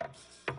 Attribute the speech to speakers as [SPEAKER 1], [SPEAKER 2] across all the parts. [SPEAKER 1] Thank you.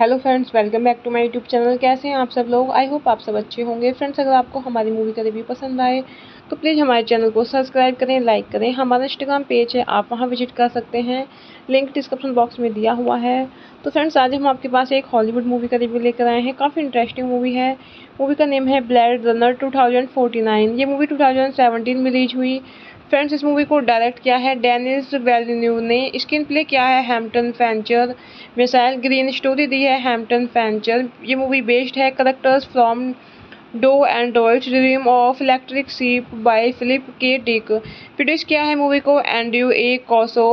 [SPEAKER 1] Hello friends welcome back to my YouTube channel कैसे हैं आप सब लोग आई होप आप सब अच्छे होंगे फ्रेंड्स अगर आपको हमारी मूवी का रिव्यू पसंद आए तो प्लीज़ हमारे चैनल को सब्सक्राइब करें लाइक करें हमारा इंस्टाग्राम पेज है आप वहां विजिट कर सकते हैं लिंक डिस्क्रिप्शन बॉक्स में दिया हुआ है तो फ्रेंड्स आज हम आपके पास एक हॉलीवुड मूवी का रिव्यू लेकर आए हैं काफ़ी इंटरेस्टिंग मूवी है मूवी का नेम है ब्लैड रनर टू ये मूवी टू में रिलीज हुई फ्रेंड्स इस मूवी को डायरेक्ट किया है डेनिस वेलिन्यू ने स्क्रीन प्ले किया है Hampton Fancher missile Green story दी है हैम्पटन फैंचर ये मूवी बेस्ड है characters from dough and dream of electric sheep by Philip K Dick produce किया है मूवी को Andrew A Kosove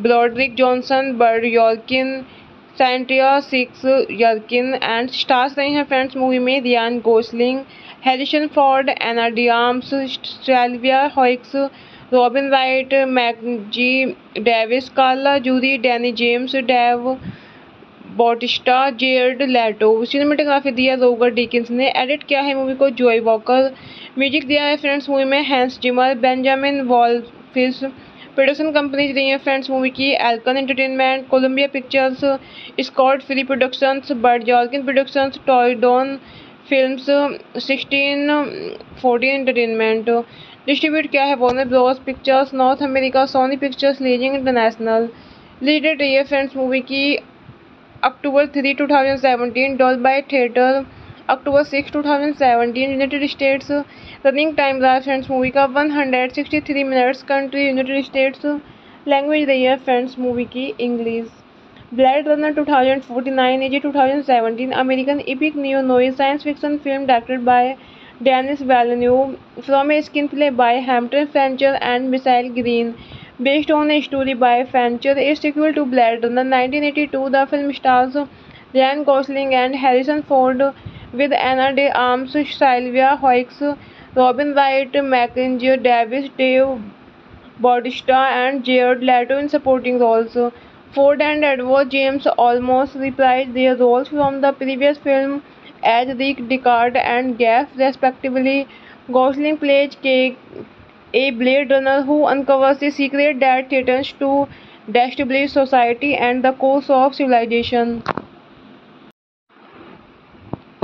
[SPEAKER 1] Broderick Johnson Bud Yorkin Cynthia six Yorkin and stars रहे हैं friends movie में Ryan Gosling Harrison Ford एनाडियाम्स डियाम्स स्टेलविया Hoeks Robin Wright Mackenzie Davis Carla Juri Danny James Dave Bautista Jared Leto cinematography दिया Roger Deakins ने edit किया है movie को Joe Walker music दिया है फ्रेंड्स मूवी में Hans Zimmer Benjamin Wallfisch production companies रही है फ्रेंड्स मूवी की Alcon entertainment Columbia pictures Scott free productions Bud Yorkin productions don film sixteen fourteen entertainment distribute किया है Warner Bros pictures north America Sony pictures leasing international leaded रही friends movie की October three two thousand seventeen Dolby theatre October six two thousand seventeen United States running time रहा friends movie का one hundred sixty three minutes country United States language रही है friends movie की English Blade Runner 2049 is a 2017 American epic neo-noir science fiction film directed by Dennis Villeneuve from a screenplay by Hampton Fancher and Michael Green. Based on a story by Fancher, a sequel to Blade Runner 1982, the film stars Ryan Gosling and Harrison Ford with Anna de Armas, Sylvia Hoeks, Robin Wright, Mackenzie Davis, Dave Bautista and Jared Leto in supporting roles. Ford and Edward James almost reprised their roles from the previous film as Rick Descartes and Gaff, respectively. Gosling plays K, a Blade Runner who uncovers the secret that threatens to destabilize society and the course of civilization.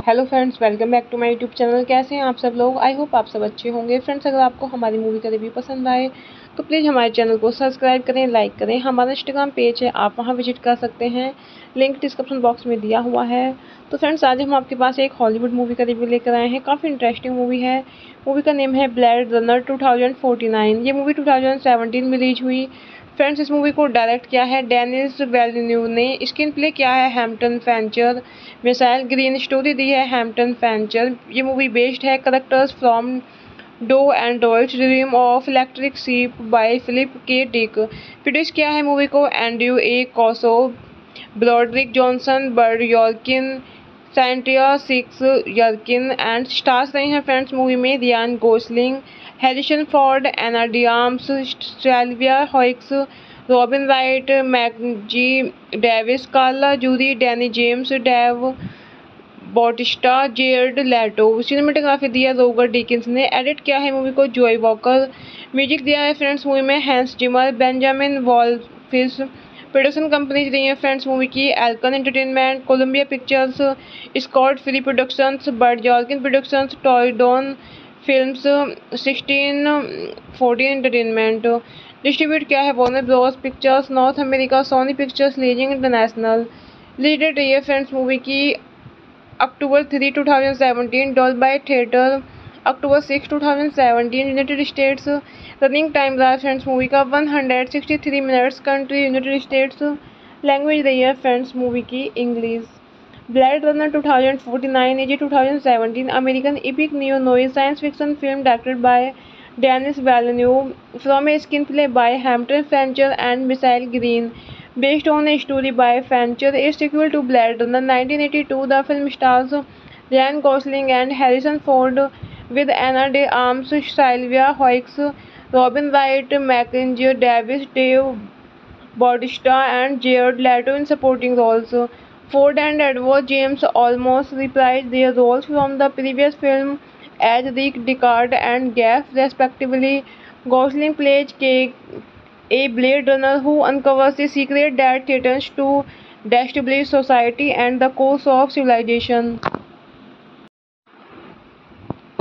[SPEAKER 1] Hello friends welcome back to my YouTube channel कैसे हैं आप सब लोग I hope आप सब अच्छे होंगे friends अगर आपको हमारी मूवी का रिव्यू पसंद आए तो प्लीज़ हमारे चैनल को सब्सक्राइब करें लाइक करें हमारा इंस्टाग्राम पेज है आप वहाँ विजिट कर सकते हैं लिंक डिस्क्रिप्शन बॉक्स में दिया हुआ है तो फ्रेंड्स आज हम आपके पास एक हॉलीवुड मूवी का रिव्यू लेकर आए हैं काफ़ी इंटरेस्टिंग मूवी है मूवी का नेम है ब्लैड रनर टू ये मूवी टू में रिलीज हुई फ्रेंड्स इस मूवी को डायरेक्ट किया है डेनिस वेल्यू ने स्क्रीन प्ले किया है Hampton Fancher missile Green story दी है हैम्पटन फैंचर ये मूवी बेस्ड है characters from dough and dream of electric sheep by Philip K Dick produce किया है मूवी को Andrew A Kosove Broderick Johnson Bud Yorkin Cynthia six Yorkin and stars रहे हैं friends movie में Ryan Gosling Harrison Ford Ana de Armas Sylvia hoist Hoeks Robin Wright Mackenzie Davis Carla Juri Danny James Dave Bautista Jared Leto cinematography दिया Roger Deakins ने edit किया है movie को Joe Walker music दिया है फ्रेंड्स मूवी में Hans Zimmer Benjamin Wallfisch production companies रही है फ्रेंड्स मूवी की Alcon entertainment Columbia pictures Scott free productions Bud Yorkin productions टॉयडॉन film sixteen fourteen entertainment distribute किया है Warner Bros pictures north America Sony pictures leasing international leaded रही है friends movie की October 3, 2017 Dolby Theatre October 6, 2017 United States Running Time Are Friends Movie का 163 minutes Country United States Language रही है Friends Movie की English blade runner 2049 is a 2017 American epic neo noir science fiction film directed by Dennis Villeneuve from a screen play by Hampton Fancher and missile Green based on a story by Fancher, is equal to Blade Runner 1982. The film stars Ryan Gosling and Harrison Ford with Anna De Armas, Sylvia Hoeks, Robin Wright, Mackenzie Davis, Dave Bautista, and Jared Leto in supporting roles. Ford and Edward James almost reprised their roles from the previous film as Rick Deckard and Gaff, respectively. Gosling plays Kate a Blade Runner who uncovers the secret that threatens to destabilize society and the course of civilization.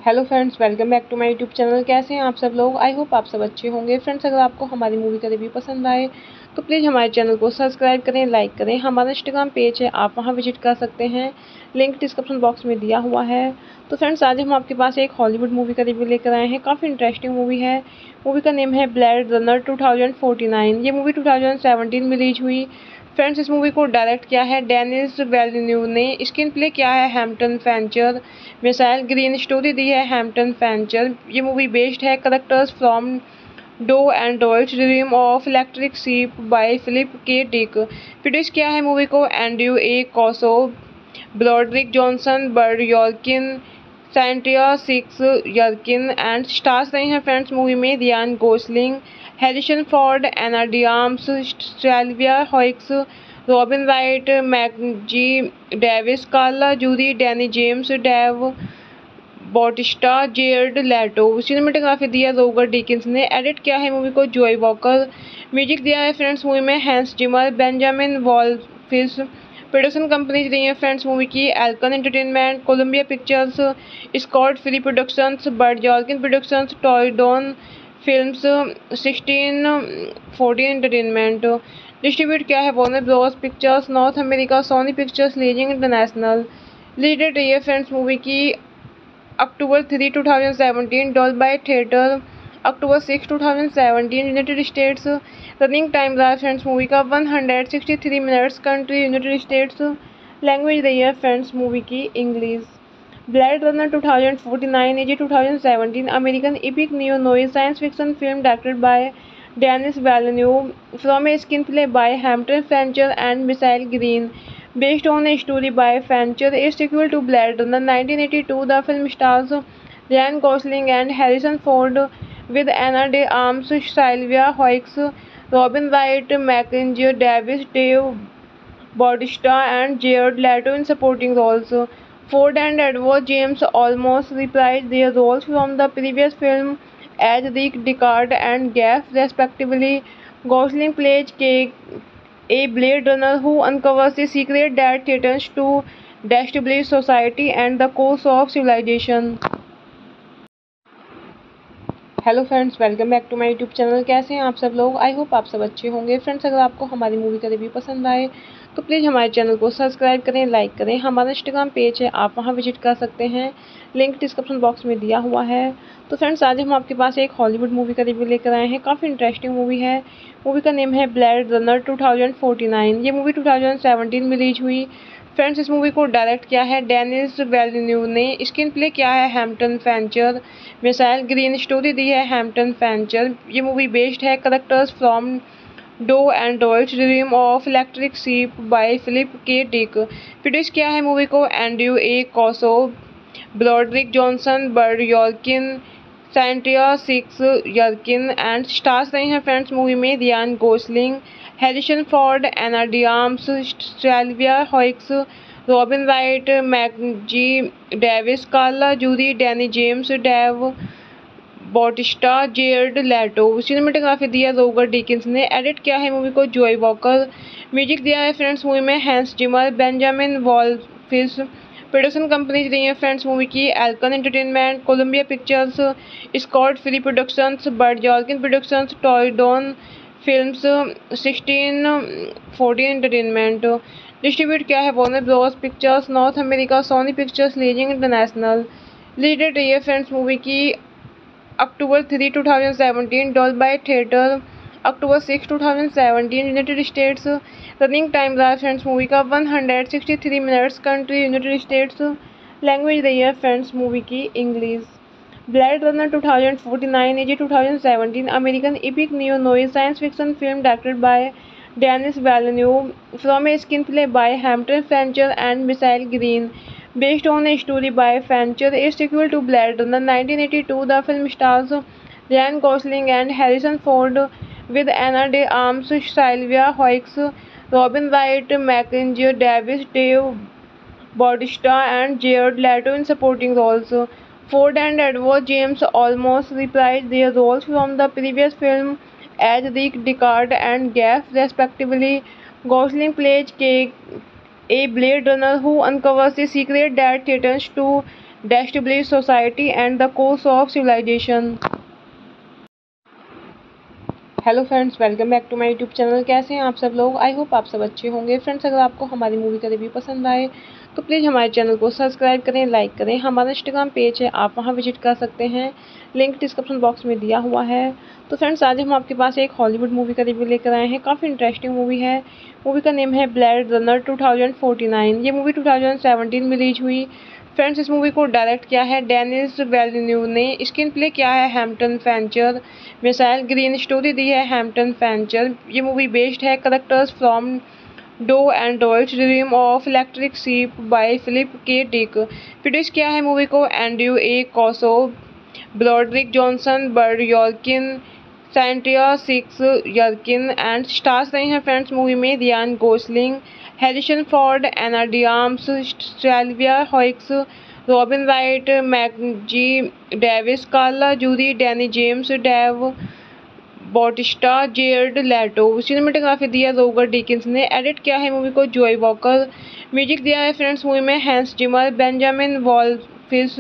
[SPEAKER 1] Hello friends welcome back to my YouTube channel कैसे हैं आप सब लोग I hope आप सब अच्छे होंगे friends अगर आपको हमारी मूवी का रिव्यू पसंद आए तो प्लीज़ हमारे चैनल को सब्सक्राइब करें लाइक करें हमारा इंस्टाग्राम पेज है आप वहाँ विजिट कर सकते हैं लिंक डिस्क्रिप्शन बॉक्स में दिया हुआ है तो फ्रेंड्स आज हम आपके पास एक हॉलीवुड मूवी का रिव्यू लेकर आए हैं काफ़ी इंटरेस्टिंग मूवी है मूवी का नेम है ब्लैड रनर टू ये मूवी टू में रिलीज हुई फ्रेंड्स इस मूवी को डायरेक्ट किया है डेनिस वेल्यू ने स्क्रीन प्ले किया है Hampton Fancher missile Green story दी है हैम्पटन फैंचर ये मूवी बेस्ड है characters from dough and dolls dream of electric sheep by Philip K Dick produce किया है मूवी को Andrew A Kosove Broderick Johnson Bud Yorkin Cynthia six Yorkin and stars रहे हैं friends movie में Ryan Gosling Harrison Ford Ana de Armas Sylvia hoist Hoeks Robin Wright Mackenzie Davis Carla Juri Danny James Dave Bautista Jared Leto cinematography दिया Roger Deakins ने edit किया है movie को Joe Walker music दिया है फ्रेंड्स मूवी में Hans Zimmer Benjamin Wallfisch production companies रही है फ्रेंड्स मूवी की Alcon entertainment Columbia pictures Scott free productions Bud Yorkin productions टॉयडॉन film sixteen fourteen entertainment distribute किया है Warner Bros pictures north America Sony pictures leasing international leaded रही है friends movie की October three two thousand seventeen Dolby theatre October six two thousand seventeen United States running time दें friends movie का one hundred sixty three minutes country United States language the year friends movie की English blade runner two thousand forty nine AJ two thousand seventeen American epic neo noir science fiction film directed by Dennis Villeneuve from a screen play by Hampton Fancher and missile Green based on a story by Fancher, is equal to Blade Runner 1982. The film stars Ryan Gosling and Harrison Ford with Anna de Armas, Sylvia Hoeks, Robin Wright, Mackenzie Davis, Dave Bautista, and Jared Leto in supporting roles. Ford and Edward James almost reprised their roles from the previous film as Rick Deckard and Gaff, respectively. Gosling plays Kate a Blade Runner who uncovers the secret that threatens to destabilize society and the course of civilization. Hello friends welcome back to my YouTube channel कैसे हैं आप सब लोग I hope आप सब अच्छे होंगे friends अगर आपको हमारी मूवी का रिव्यू पसंद आए तो प्लीज़ हमारे चैनल को सब्सक्राइब करें लाइक करें हमारा इंस्टाग्राम पेज है आप वहां विजिट कर सकते हैं लिंक डिस्क्रिप्शन बॉक्स में दिया हुआ है तो फ्रेंड्स आज हम आपके पास एक हॉलीवुड मूवी का रिव्यू लेकर आए हैं काफ़ी इंटरेस्टिंग मूवी है मूवी का नेम है ब्लैड रनर 2049 ये मूवी 2017 में रिलीज हुई फ्रेंड्स इस मूवी को डायरेक्ट किया है डेनिस वेलिन्यू ने स्क्रीन प्ले किया है Hampton Fancher missile Green story दी है हेम्पटन फैंचर ये मूवी बेस्ड है characters from dough and dream of electric sheep by Philip K Dick produce किया है मूवी को Andrew A Kosove Broderick Johnson Bud Yorkin Cynthia six Yorkin and stars रहे हैं friends movie में Ryan Gosling Harrison Ford Ana de Armas Sylvia hoist Hoeks Robin Wright Mackenzie Davis Carla Juri Danny James Dave Bautista Jared Leto cinematography दिया Roger Deakins ने edit किया है movie को Joe Walker music दिया है फ्रेंड्स मूवी में Hans Zimmer Benjamin Wallfisch production companies रही हैं फ्रेंड्स मूवी की Alcon entertainment Columbia pictures Scott free productions Bud Yorkin productions टॉयडोन films sixteen fourteen entertainment distribute क्या है Warner Bros pictures north America Sony pictures leasing international leaded रही है friends movie की October three two thousand seventeen Dolby theatre October six two thousand seventeen United States running time रहा friends movie का one hundred sixty three minutes country United States language रही है friends movie की English blade runner two thousand forty nine ये two thousand seventeen American epic neo noir science fiction film directed by Dennis Villeneuve from a screen play by Hampton Fancher and missile Green based on a story by Fancher, a equal to blade runner nineteen the film stars Ryan Gosling and Harrison Ford with Ana de Armas Sylvia Hoeks Robin Wright, Mackenzie Davis, Dave Bautista, and Jared Leto in supporting roles. Ford and Edward James almost reprised their roles from the previous film as Rick Deckard and Gaff, respectively. Gosling plays K- a Blade Runner who uncovers the secret that threatens to destabilize society and the course of civilization. Hello friends welcome back to my YouTube channel कैसे हैं आप सब लोग I hope आप सब अच्छे होंगे friends अगर आपको हमारी मूवी का रिव्यू पसंद आए तो प्लीज़ हमारे चैनल को सब्सक्राइब करें लाइक करें हमारा इंस्टाग्राम पेज है आप वहां विजिट कर सकते हैं लिंक डिस्क्रिप्शन बॉक्स में दिया हुआ है तो फ्रेंड्स आज हम आपके पास एक हॉलीवुड मूवी का रिव्यू लेकर आए हैं काफ़ी इंटरेस्टिंग मूवी है मूवी का नेम है ब्लैड रनर टू ये मूवी टू में रिलीज हुई फ्रेंड्स इस मूवी को डायरेक्ट किया है डेनिस वेलिन्यू ने स्क्रीन प्ले किया है Hampton Fancher missile Green story दी है हैम्पटन फेंचर ये मूवी बेस्ड है characters from dough and dream of electric sheep by Philip K Dick produce किया है मूवी को Andrew A Kosove Broderick Johnson Bud Yorkin Cynthia six Yorkin and stars रहे हैं friends movie में Ryan Gosling Harrison Ford Ana de Armas Sylvia hoist Hoeks Robin Wright Mackenzie Davis Carla Juri Danny James Dave Bautista Jared Leto cinematography दिया Roger Deakins ने edit किया है movie को Joe Walker music दिया है फ्रेंड्स मूवी में Hans Zimmer Benjamin Wallfisch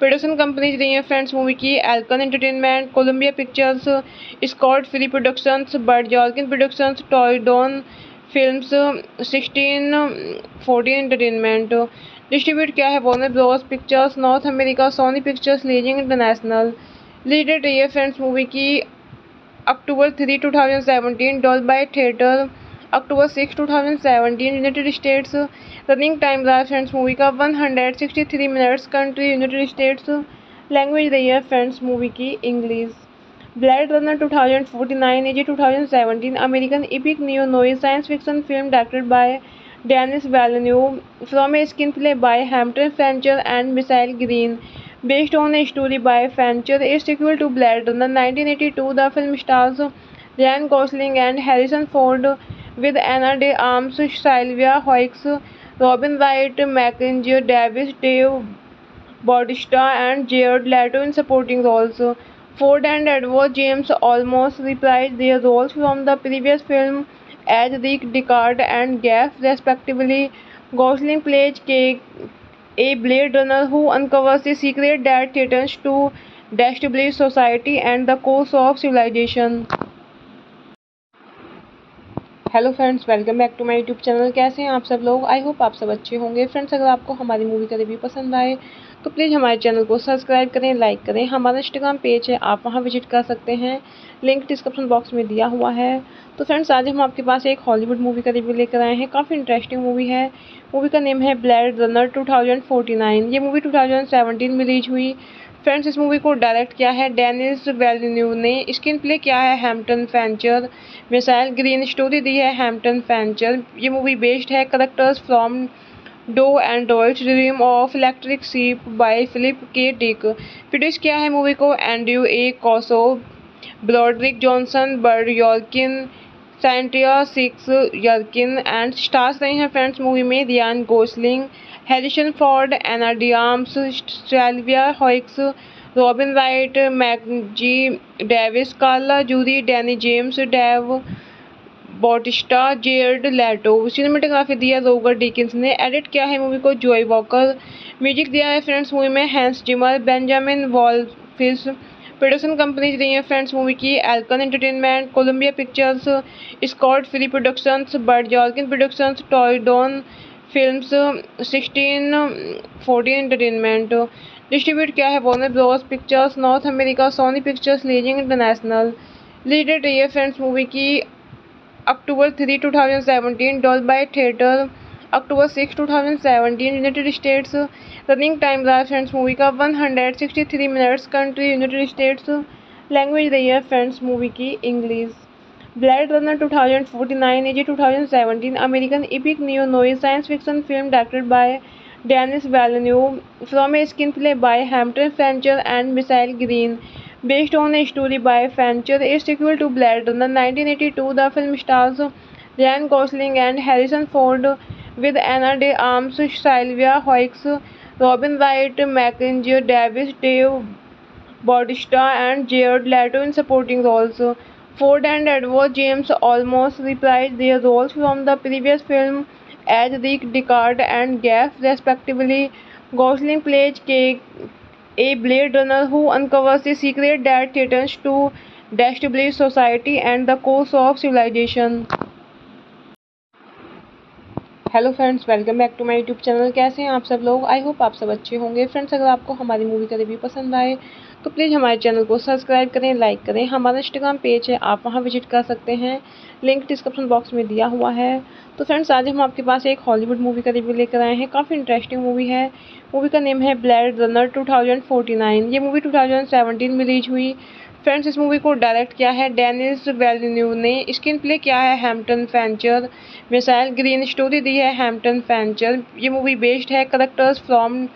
[SPEAKER 1] production companies रही है फ्रेंड्स मूवी की Alcon entertainment Columbia pictures Scott free productions Bud Yorkin productions टॉयडॉन film sixteen fourteen entertainment distribute किया है Warner Bros pictures north America Sony pictures leasing international leaded रही friends movie की October three two thousand seventeen Dolby theatre October six two thousand seventeen United States running time रहा friends movie का one hundred sixty three minutes country United States language रही है friends movie की English blade runner two thousand forty nine AG two thousand seventeen American epic neo noir science fiction film directed by Dennis Villeneuve, from a screenplay by Hampton Fancher and Michael Green. Based on a story by Fancher, a sequel to Blade Runner 1982, the film stars Ryan Gosling and Harrison Ford with Anna de Armas, Sylvia Hawkes, Robin Wright, Mackenzie Davis, Dave Bautista, and Jared Leto in supporting roles. Ford and Edward James almost reprised their roles from the previous film as Rick Deckard and Gaff respectively Gosling plays K a blade runner who uncovers the secret that threatens to डेस्टिब्लिश society and the course of civilisation hello friends welcome back to my YouTube channel कैसे हैं आप सब लोग I hope आप सब अच्छे होंगे friends अगर आपको हमारी मूवी का रिव्यू पसंद आए तो प्लीज़ हमारे चैनल को सब्सक्राइब करें लाइक करें हमारा इंस्टाग्राम पेज है आप वहां विजिट कर सकते हैं लिंक डिस्क्रिप्शन बॉक्स में दिया हुआ है तो फ्रेंड्स आज हम आपके पास एक हॉलीवुड मूवी का रिव्यू लेकर आए हैं काफ़ी इंटरेस्टिंग मूवी है मूवी का नेम है ब्लैड रनर 2049 ये मूवी 2017 में रिलीज हुई फ्रेंड्स इस मूवी को डायरेक्ट किया है डेनिस वेलिन्यू ने स्क्रीन प्ले किया है Hampton Fancher missile Green story दी है हैम्पटन फैंचर ये मूवी बेस्ड है characters from dough and dream of electric sheep by Philip K Dick produce किया है मूवी को Andrew A Kosove Broderick Johnson Bud Yorkin Cynthia six Yorkin and stars रहे हैं friends movie में Ryan Gosling Harrison Ford Ana de Armas Sylvia स्टेलविया Hoeks Robin Wright Mackenzie Davis Carla Juri Danny James Dave Bautista Jared Leto cinematography दिया Roger Deakins ने edit किया है movie को Joe Walker music दिया है फ्रेंड्स मूवी में Hans Zimmer Benjamin Wallfisch production companies रही हैं फ्रेंड्स मूवी की Alcon entertainment Columbia pictures Scott free productions Bud Yorkin productions don films sixteen fourteen entertainment distribute क्या है Warner Bros pictures north America Sony pictures leasing international leaded रही है friends movie की October three two thousand seventeen Dolby theatre October six two thousand seventeen United States running time are friends movie का one hundred sixty three minutes country United States language रही है friends movie की English blade runner two thousand forty nine AG two thousand seventeen American epic neo noir science fiction film directed by Denis Villeneuve from a screen play by Hampton Fancher and missile Green a story by Fancher by sequel to blade runner nineteen eighty two the film stars Ryan Gosling and Harrison Ford with Ana de Armas Sylvia Hoeks Robin Wright, Mackenzie Davis, Dave Bautista, and Jared Leto in supporting roles. Ford and Edward James almost reprised their roles from the previous film as Rick Deckard and Gaff, respectively. Gosling plays K- a Blade Runner who uncovers the secret that threatens to destabilize society and the course of civilization. Hello friends welcome back to my YouTube channel कैसे हैं आप सब लोग I hope आप सब अच्छे होंगे friends अगर आपको हमारी मूवी का रिव्यू पसंद आए तो प्लीज़ हमारे चैनल को सब्सक्राइब करें लाइक करें हमारा इंस्टाग्राम पेज है आप वहां विजिट कर सकते हैं लिंक डिस्क्रिप्शन बॉक्स में दिया हुआ है तो फ्रेंड्स आज हम आपके पास एक हॉलीवुड मूवी का रिव्यू लेकर आए हैं काफ़ी इंटरेस्टिंग मूवी है मूवी का नेम है ब्लैड रनर टू ये मूवी टू में रिलीज हुई फ्रेंड्स इस मूवी को डायरेक्ट किया है डेनिस वेलिन्यू ने स्क्रीन प्ले किया है Hampton Fancher missile Green story दी है हैम्पटन फैंचर ये मूवी बेस्ड है करेक्टर्स फ्रॉम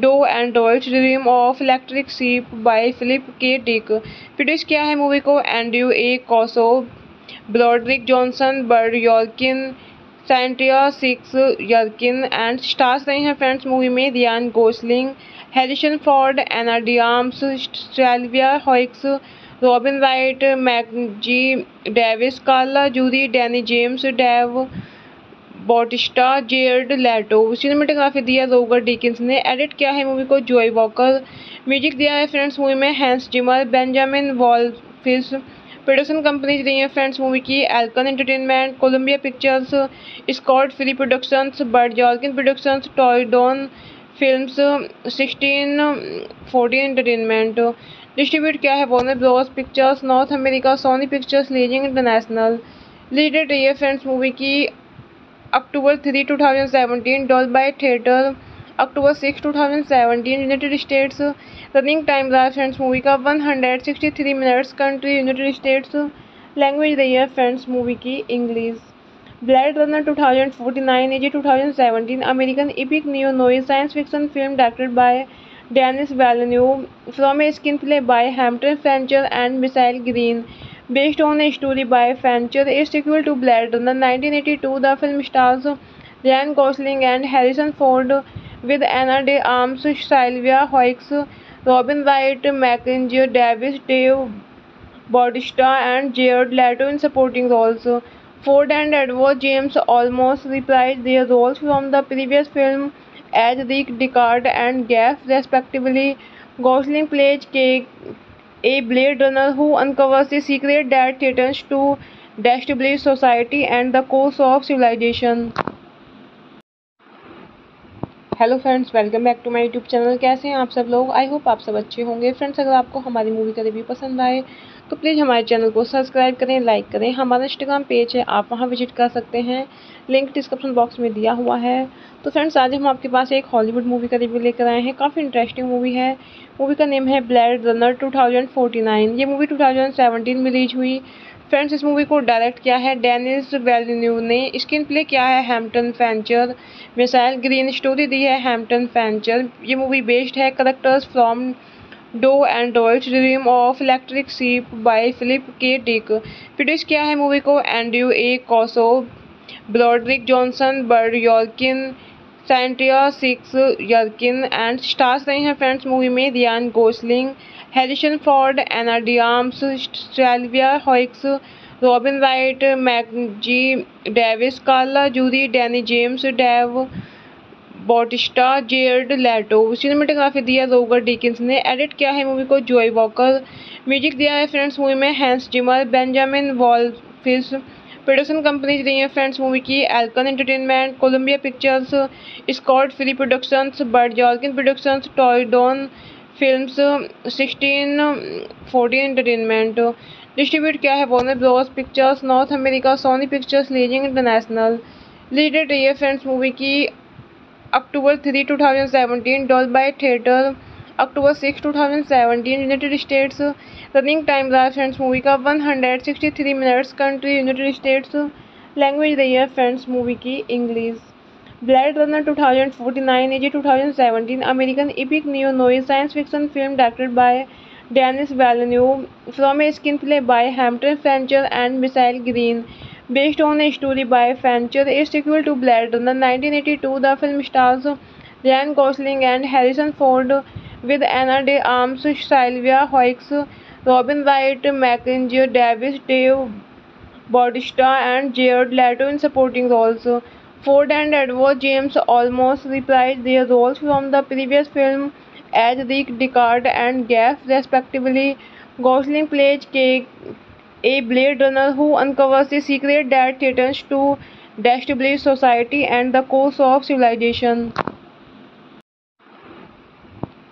[SPEAKER 1] डो एंड डॉइट dream of electric sheep by Philip K Dick produce किया है मूवी को Andrew A Kosove Broderick Johnson Bud Yorkin Cynthia six Yorkin and stars रहे हैं फ्रेंड्स मूवी में Ryan Gosling Harrison Ford Ana de Armas स्टेलविया Hoeks Robin Wright Mackenzie Davis Carla Juri Danny James Dave Bautista Jared Leto cinematography दिया Roger Deakins ने edit किया है movie को Joe Walker music दिया है फ्रेंड्स मूवी में Hans Zimmer Benjamin Wallfisch production companies रही है फ्रेंड्स मूवी की Alcon entertainment Columbia pictures Scott free productions Bud Yorkin productions don film sixteen fourteen entertainment distribute किया है Warner Bros pictures north America Sony pictures leasing international leaded रही friends movie की October three two thousand seventeen Dolby theatre October six two thousand seventeen United States running time रहा friends movie का one hundred sixty three minutes country United States language रही है friends movie की English Blade Runner 2049 is a 2017 American epic neo-noir science fiction film directed by Dennis Villeneuve from a screenplay by Hampton Fancher and Michael Green. Based on a story by Fancher, a sequel to Blade Runner 1982, the film stars Ryan Gosling and Harrison Ford with Anna de Armas, Sylvia Hoeks, Robin Wright, Mackenzie Davis, Dave Bautista and Jared Leto in supporting roles. Ford and Edward James almost reprised their roles from the previous film as Rick Deckard and Gaff, respectively. Gosling plays K, a Blade Runner who uncovers the secret that threatens to destabilize society and the course of civilization. Hello friends welcome back to my YouTube channel कैसे हैं आप सब लोग I hope आप सब अच्छे होंगे friends अगर आपको हमारी मूवी का रिव्यू पसंद आए तो प्लीज़ हमारे चैनल को सब्सक्राइब करें लाइक करें हमारा इंस्टाग्राम पेज है आप वहाँ विजिट कर सकते हैं लिंक डिस्क्रिप्शन बॉक्स में दिया हुआ है तो फ्रेंड्स आज हम आपके पास एक हॉलीवुड मूवी का रिव्यू लेकर आए हैं काफ़ी इंटरेस्टिंग मूवी है मूवी का नेम है ब्लैड रनर टू ये मूवी टू में रिलीज हुई फ्रेंड्स इस मूवी को डायरेक्ट किया है डेनिस वेल्यू ने स्क्रीन प्ले किया है Hampton Fancher missile Green story दी है हैम्पटन फैंचर ये मूवी बेस्ड है characters from dough and dream of electric sheep by Philip K Dick produce किया है मूवी को Andrew A Kosove Broderick Johnson Bud Yorkin Cynthia Sikes Yorkin and stars रहे हैं friends movie में Ryan Gosling Harrison Ford Ana de Armas Sylvia hoist Hoeks Robin Wright Mackenzie Davis Carla Juri Danny James Dave Bautista Jared Leto cinematography दिया Roger Deakins ने edit किया है movie को Joe Walker music दिया है फ्रेंड्स मूवी में Hans Zimmer Benjamin Wallfisch production companies रही है फ्रेंड्स मूवी की Alcon entertainment Columbia pictures Scott free productions Bud Yorkin productions टॉयडॉन film sixteen fourteen entertainment distribute किया है Warner Bros pictures north America Sony pictures leasing international leaded रही है friends movie की October three two thousand seventeen Dolby theatre October six two thousand seventeen United States running time दें friends movie का one hundred sixty three minutes country United States language रही है friends movie की English blade runner two thousand forty nine AG two thousand seventeen American epic neo noir science fiction film directed by Dennis Villeneuve from a screen play by Hampton Fancher and missile Green based on a story by Fancher, is equal to Blade Runner 1982. The film stars Ryan Gosling and Harrison Ford with Anna De Armas, Sylvia Hawkes, Robin Wright, Mackenzie Davis, Dave Bautista, and Jared Leto in supporting roles. Ford and Edward James almost reprised their roles from the previous film as Rick Deckard and Gaff, respectively. Gosling plays Kate a Blade Runner who uncovers the secret that threatens to destabilize society and the course of civilization.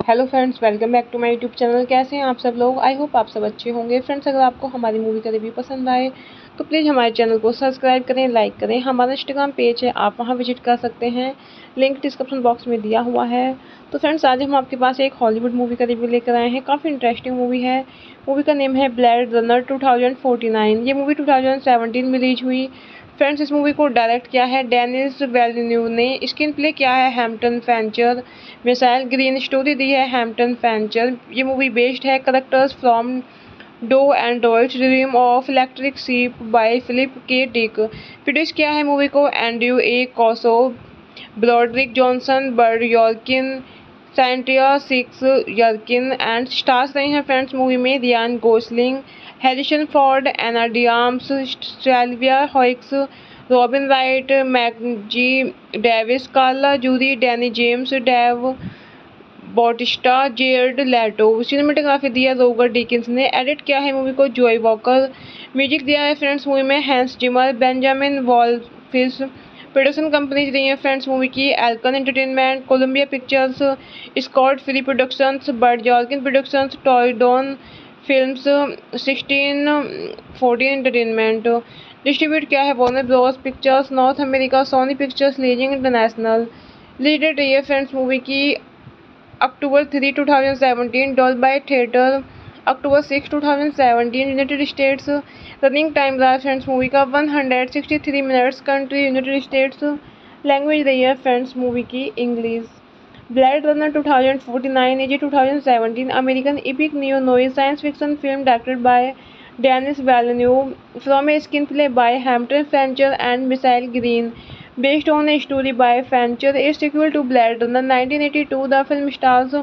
[SPEAKER 1] Hello friends welcome back to my YouTube channel कैसे हैं आप सब लोग I hope आप सब अच्छे होंगे friends अगर आपको हमारी मूवी का रिव्यू पसंद आए तो प्लीज़ हमारे चैनल को सब्सक्राइब करें लाइक करें हमारा इंस्टाग्राम पेज है आप वहां विजिट कर सकते हैं लिंक डिस्क्रिप्शन बॉक्स में दिया हुआ है तो फ्रेंड्स आज हम आपके पास एक हॉलीवुड मूवी का रिव्यू लेकर आए हैं काफ़ी इंटरेस्टिंग मूवी है मूवी का नेम है ब्लैड रनर 2049 ये मूवी 2017 में रिलीज हुई फ्रेंड्स इस मूवी को डायरेक्ट किया है डेनिस वेलिन्यू ने स्क्रीन प्ले किया है Hampton Fancher missile Green story दी है हैम्पटन फैंचर ये मूवी बेस्ड है characters from dough and dream of electric sheep by Philip K Dick produce किया है मूवी को Andrew A Kosove Broderick Johnson Bud Yorkin Cynthia six Yorkin and stars रहे हैं friends movie में Ryan Gosling Harrison Ford Ana de Armas Sylvia स्टेलविया Hoeks Robin Wright Mackenzie Davis Carla Juri Danny James Dave Bautista Jared Leto cinematography दिया Roger Deakins ने edit किया है movie को Joe Walker music दिया है फ्रेंड्स मूवी में Hans Zimmer Benjamin Wallfisch production companies रही हैं फ्रेंड्स मूवी की Alcon entertainment Columbia pictures Scott फिली productions Bud Yorkin productions टॉयडोन films sixteen fourteen entertainment distribute क्या है Warner Bros pictures north America Sony pictures leasing international leaded रही है friends movie की October three two thousand seventeen Dolby theatre October six two thousand seventeen United States running time था friends movie का one hundred sixty three minutes country United States language रही है friends movie की English blade runner two thousand forty nine ये two thousand seventeen American epic neo noir science fiction film directed by Dennis Villeneuve from a screen play by Hampton Fancher and missile Green based on a story by Fancher, a equal to blade runner nineteen the film stars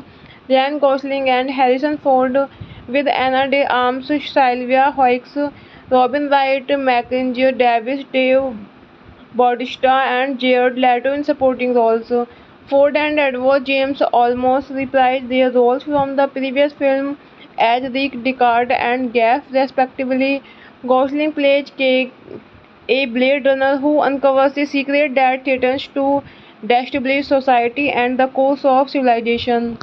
[SPEAKER 1] Ryan Gosling and Harrison Ford with Ana de Armas Sylvia Hoeks Robin Wright, Mackenzie Davis, Dave Bautista, and Jared Leto in supporting roles. Ford and Edward James almost reprised their roles from the previous film as Rick Deckard and Gaff, respectively. Gosling plays K- a Blade Runner who uncovers the secret that threatens to destabilize society and the course of civilization.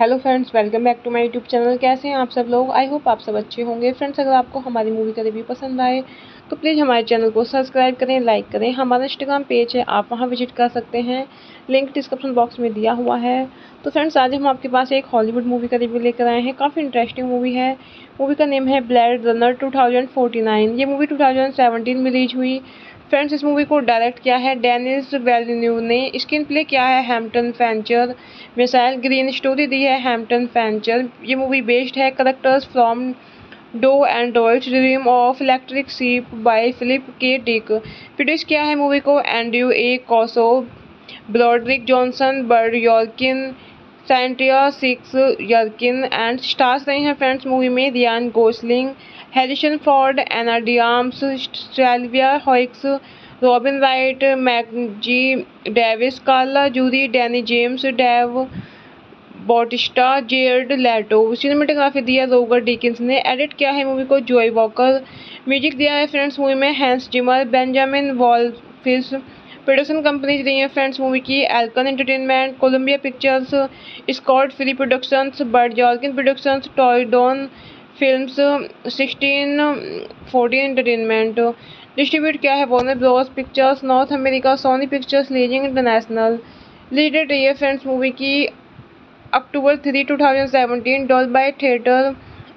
[SPEAKER 1] Hello friends welcome back to my YouTube channel कैसे हैं आप सब लोग I hope आप सब अच्छे होंगे friends अगर आपको हमारी मूवी का रिव्यू पसंद आए तो प्लीज़ हमारे चैनल को सब्सक्राइब करें लाइक करें हमारा इंस्टाग्राम पेज है आप वहां विजिट कर सकते हैं लिंक डिस्क्रिप्शन बॉक्स में दिया हुआ है तो फ्रेंड्स आज हम आपके पास एक हॉलीवुड मूवी का रिव्यू लेकर आए हैं काफ़ी इंटरेस्टिंग मूवी है मूवी का नेम है ब्लैड रनर टू ये मूवी टू में रिलीज हुई फ्रेंड्स इस मूवी को डायरेक्ट किया है डेनिस वेलिन्यू ने स्क्रीन प्ले किया है Hampton Fancher missile Green story दी है हैम्पटन फेंचर ये मूवी बेस्ड है characters from dough and dream of electric sheep by Philip K Dick produce किया है मूवी को Andrew A Kosove Broderick Johnson Bud Yorkin Cynthia six Yorkin and stars रहे हैं friends movie में Ryan Gosling Harrison Ford Ana de Armas Sylvia hoist Hoeks Robin Wright Mackenzie Davis Carla Juri Danny James Dave Bautista Jared Leto cinematography दिया Roger Deakins ने edit किया है movie को Joe Walker music दिया है फ्रेंड्स मूवी में Hans Zimmer Benjamin Wallfisch production companies रही है फ्रेंड्स मूवी की Alcon entertainment Columbia pictures Scott free productions Bud Yorkin productions टॉयडॉन film sixteen fourteen entertainment distribute किया है Warner Bros pictures north America Sony pictures leasing international leaded रही friends movie की October three two thousand seventeen Dolby theatre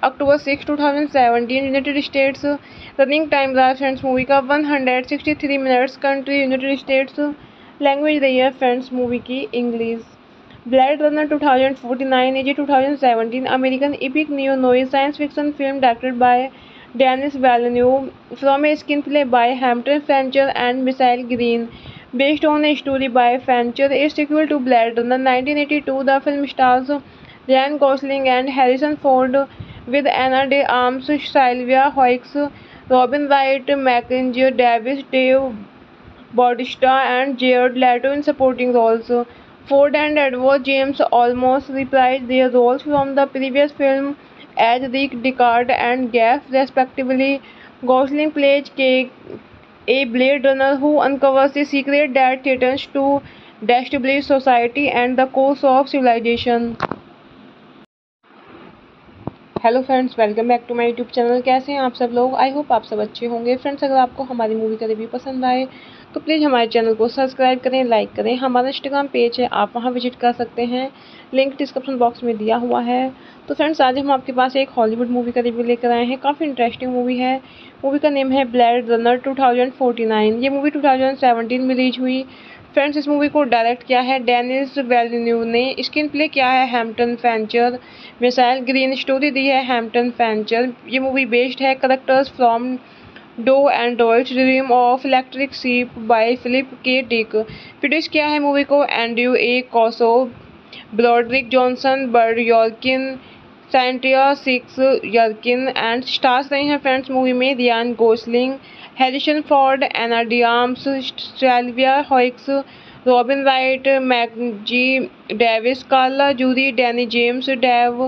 [SPEAKER 1] October six two thousand seventeen United States running time रहा friends movie का one hundred sixty three minutes country United States language रही है friends movie की English blade runner two thousand forty nine AG two thousand seventeen American epic neo noir science fiction film directed by Dennis Villeneuve, from a screenplay by Hampton Fancher and Michael Green. Based on a story by Fancher, a sequel to Blade Runner 1982, the film stars Ryan Gosling and Harrison Ford with Anna de Armas, Sylvia Hawkes, Robin Wright, Mackenzie Davis, Dave Bautista, and Jared Leto in supporting roles. Ford and Edward James almost reprised their roles from the previous film as Rick Deckard and Gaff respectively Gosling plays K a blade runner who uncovers the secret that threatens to डेस्टिब्लिश society and the course of civilisation hello friends welcome back to my YouTube channel कैसे हैं आप सब लोग I hope आप सब अच्छे होंगे friends अगर आपको हमारी मूवी का रिव्यू पसंद आए तो प्लीज़ हमारे चैनल को सब्सक्राइब करें लाइक करें हमारा इंस्टाग्राम पेज है आप वहाँ विजिट कर सकते हैं लिंक डिस्क्रिप्शन बॉक्स में दिया हुआ है तो फ्रेंड्स आज हम आपके पास एक हॉलीवुड मूवी का रिव्यू लेकर आए हैं काफ़ी इंटरेस्टिंग मूवी है मूवी का नेम है ब्लैड रनर 2049 ये मूवी 2017 में रिलीज हुई फ्रेंड्स इस मूवी को डायरेक्ट किया है डेनिस वेलिन्यू ने स्क्रीन प्ले किया है Hampton Fancher missile Green story दी है हेम्पटन फैंचर ये मूवी बेस्ड है characters from dough and dream of electric sheep by Philip K Dick produce किया है मूवी को Andrew A Kosove Broderick Johnson Bud Yorkin Cynthia six Yorkin and stars रहे हैं friends movie में Ryan Gosling Harrison Ford Ana de Armas Sylvia hoist Hoeks Robin Wright Mackenzie Davis Carla Juri Danny James Dave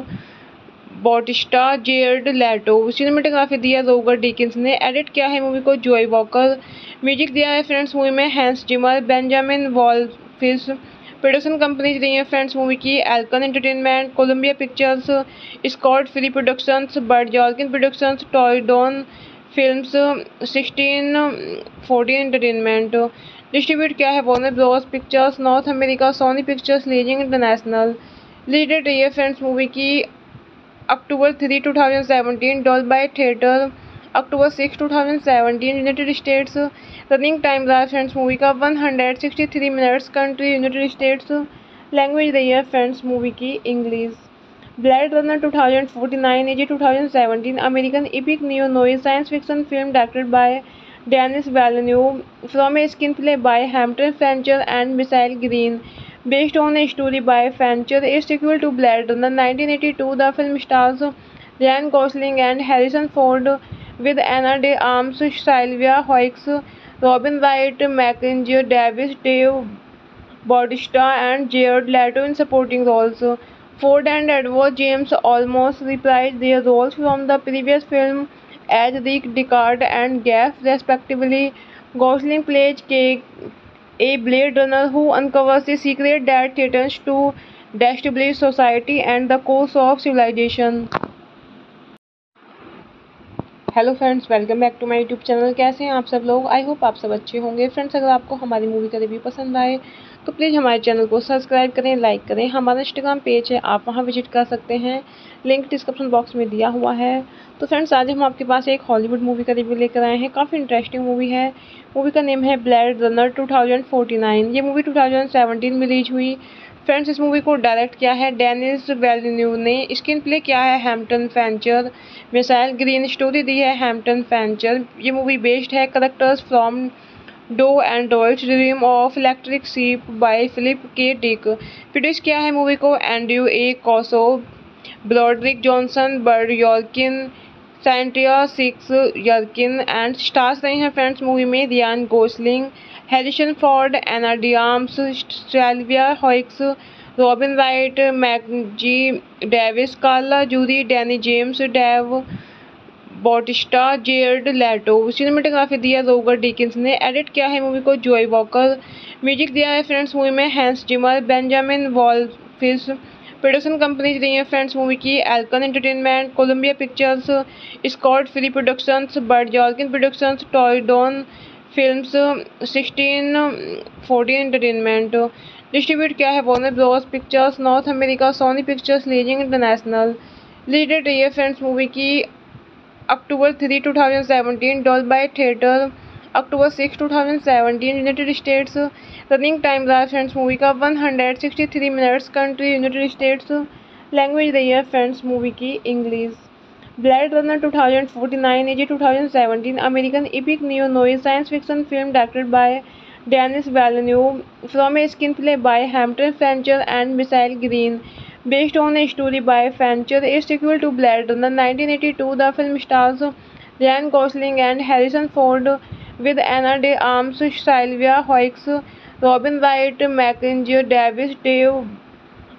[SPEAKER 1] Bautista Jared Leto cinematography दिया Roger Deakins ने edit किया है movie को Joe Walker music दिया है फ्रेंड्स मूवी में Hans Zimmer Benjamin Wallfisch production companies रही हैं फ्रेंड्स मूवी की Alcon entertainment Columbia pictures Scott free productions Bud Yorkin productions टॉयडोन films sixteen fourteen entertainment distribute क्या है Warner Bros pictures north America Sony pictures leasing international leaded रही है friends movie की October three two thousand seventeen Dolby theatre October six two thousand seventeen United States running time are friends movie का one hundred sixty three minutes country United States language रही है friends movie की English blade runner two thousand forty nine AG two thousand seventeen American epic neo noir science fiction film directed by Denis Villeneuve from a screen play by Hampton Fancher and missile Green based on a story by Fancher, a equal to blade runner nineteen The film stars Ryan Gosling and Harrison Ford with Ana de Armas Sylvia Hoeks Robin Wright, Mackenzie Davis, Dave Bautista, and Jared Leto in supporting roles. Ford and Edward James almost reprised their roles from the previous film as Rick Deckard and Gaff, respectively. Gosling plays K- a Blade Runner who uncovers the secret that threatens to destabilize society and the course of civilization. Hello friends welcome back to my YouTube channel कैसे हैं आप सब लोग I hope आप सब अच्छे होंगे friends अगर आपको हमारी मूवी का रिव्यू पसंद आए तो प्लीज़ हमारे चैनल को सब्सक्राइब करें लाइक करें हमारा इंस्टाग्राम पेज है आप वहां विजिट कर सकते हैं लिंक डिस्क्रिप्शन बॉक्स में दिया हुआ है तो फ्रेंड्स आज हम आपके पास एक हॉलीवुड मूवी का रिव्यू लेकर आए हैं काफ़ी इंटरेस्टिंग मूवी है मूवी का नेम है ब्लैड रनर टू ये मूवी टू में रिलीज हुई फ्रेंड्स इस मूवी को डायरेक्ट किया है डेनिस वेलिन्यू ने स्क्रीन प्ले किया है Hampton Fancher Michael Green story दी है हैम्पटन फेंचर ये मूवी बेस्ड है characters from dough and dream of electric sheep by Philip K Dick produce किया है मूवी को Andrew A Kosove Broderick Johnson Bud Yorkin Cynthia six Yorkin and stars रहे हैं friends movie में Ryan Gosling Harrison Ford Ana de Armas Sylvia hoist Hoeks Robin Wright Mackenzie Davis Carla Juri Danny James Dave Bautista Jared Leto cinematography दिया Roger Deakins ने edit किया है movie को Joe Walker music दिया है फ्रेंड्स मूवी में Hans Zimmer Benjamin Wallfisch production companies रही है फ्रेंड्स मूवी की Alcon entertainment Columbia pictures Scott free productions Bud Yorkin productions टॉयडॉन film sixteen fourteen entertainment distribute किया है Warner Bros pictures north America Sony pictures leasing international leaded रही friends movie की October three two thousand seventeen Dolby theatre October six two thousand seventeen United States running time रहा friends movie का one hundred sixty three minutes country United States language रही है friends movie की English blade runner two thousand forty nine AG two thousand seventeen American epic neo noir science fiction film directed by Dennis Villeneuve, from a screenplay by Hampton Fancher and Michael Green. Based on a story by Fancher, a sequel to Blade Runner 1982, the film stars Ryan Gosling and Harrison Ford with Anna de Armas, Sylvia Hawkes, Robin Wright, Mackenzie Davis, Dave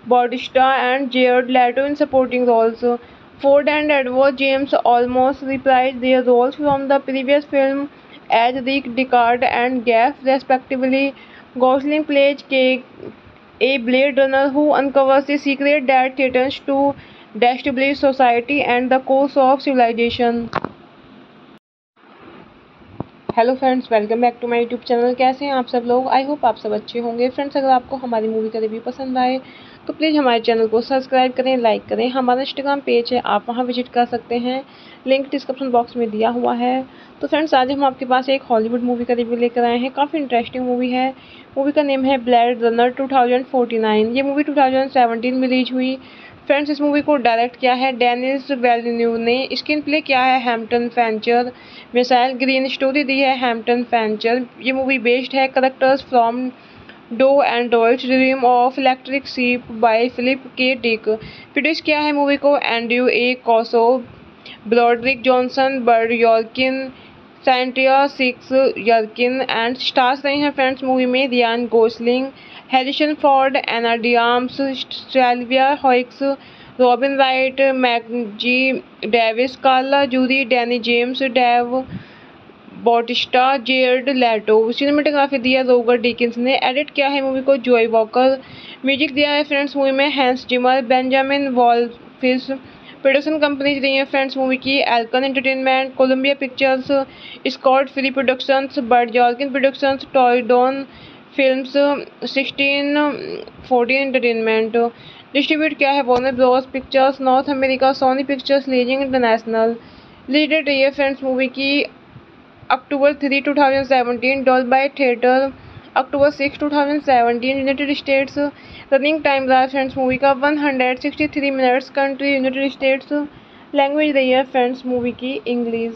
[SPEAKER 1] Bautista, and Jared Leto in supporting roles. Ford and Edward James almost reprised their roles from the previous film as Rick Deckard and Gaff respectively Gosling plays K a blade runner who uncovers the secret that threatens to डेस्टिब्लिश society and the course of civilisation hello friends welcome back to my YouTube channel कैसे हैं आप सब लोग I hope आप सब अच्छे होंगे friends अगर आपको हमारी मूवी का रिव्यू पसंद आए तो प्लीज़ हमारे चैनल को सब्सक्राइब करें लाइक करें हमारा इंस्टाग्राम पेज है आप वहाँ विजिट कर सकते हैं लिंक डिस्क्रिप्शन बॉक्स में दिया हुआ है तो फ्रेंड्स आज हम आपके पास एक हॉलीवुड मूवी का रिव्यू लेकर आए हैं काफ़ी इंटरेस्टिंग मूवी है मूवी का नेम है ब्लैड रनर टू ये मूवी टू में रिलीज हुई फ्रेंड्स इस मूवी को डायरेक्ट किया है डेनिस वेल्यू ने स्क्रीन प्ले किया है Hampton Fancher missile Green story दी है हैम्पटन फैंचर ये मूवी बेस्ड है characters from dough and dolls dream of electric sheep by Philip K Dick produce किया है मूवी को Andrew A Kosove Broderick Johnson Bud Yorkin Cynthia six Yorkin and stars रहे हैं friends movie में Ryan Gosling Harrison Ford Ana de Armas Sylvia hoist Hoeks Robin Wright Mackenzie Davis Carla Juri Danny James Dave Bautista Jared Leto cinematography दिया Roger Deakins ने edit किया है movie को Joe Walker music दिया है फ्रेंड्स मूवी में Hans Zimmer Benjamin Wallfisch production companies रही है फ्रेंड्स मूवी की Alcon entertainment Columbia pictures Scott free productions Bud Yorkin productions टॉयडॉन film sixteen fourteen entertainment distribute किया है Warner Bros pictures north America Sony pictures leasing international leaded रही है friends movie की October three two thousand seventeen Dolby theatre October six two thousand seventeen United States running time दें friends movie का one hundred sixty three minutes country United States language द है friends movie की English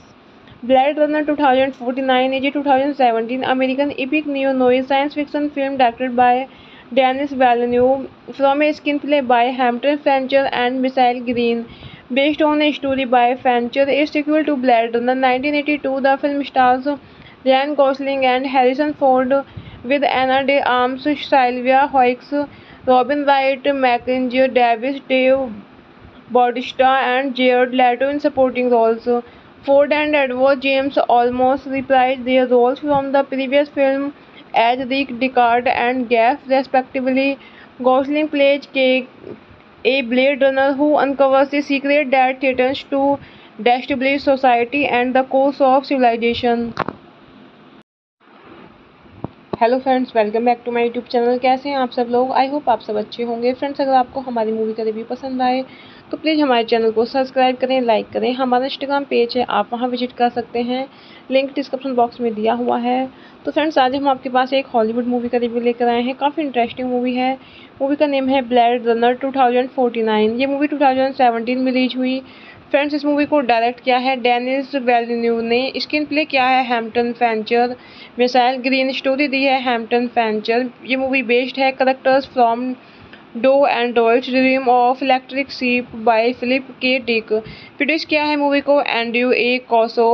[SPEAKER 1] blade runner two thousand forty nine AJ two thousand seventeen American epic neo noir science fiction film directed by Dennis Villeneuve from a screen play by Hampton Fancher and missile Green based on a story by Fancher, is sequel to Blade Runner 1982. The film stars Ryan Gosling and Harrison Ford with Anna de Armas, Sylvia Hoeks, Robin Wright, Mackenzie Davis, Dave Bautista, and Jared Leto in supporting roles. Ford and Edward James almost reprised their roles from the previous film as Rick Deckard and Gaff, respectively. Gosling plays Kate a Blade Runner who uncovers the secret that threatens to destabilize society and the course of civilization. Hello friends welcome back to my YouTube channel कैसे हैं आप सब लोग I hope आप सब अच्छे होंगे friends अगर आपको हमारी मूवी का रिव्यू पसंद आए तो प्लीज़ हमारे चैनल को सब्सक्राइब करें लाइक करें हमारा इंस्टाग्राम पेज है आप वहां विजिट कर सकते हैं लिंक डिस्क्रिप्शन बॉक्स में दिया हुआ है तो फ्रेंड्स आज हम आपके पास एक हॉलीवुड मूवी का रिव्यू लेकर आए हैं काफ़ी इंटरेस्टिंग मूवी है मूवी का नेम है ब्लैड रनर 2049 ये मूवी 2017 में रिलीज हुई फ्रेंड्स इस मूवी को डायरेक्ट किया है डेनिस वेलिन्यू ने स्क्रीन प्ले किया है Hampton Fancher missile Green story दी है हैम्पटन फैंचर ये मूवी बेस्ड है characters from dough and dream of electric sheep by Philip K Dick produce किया है मूवी को Andrew A Kosove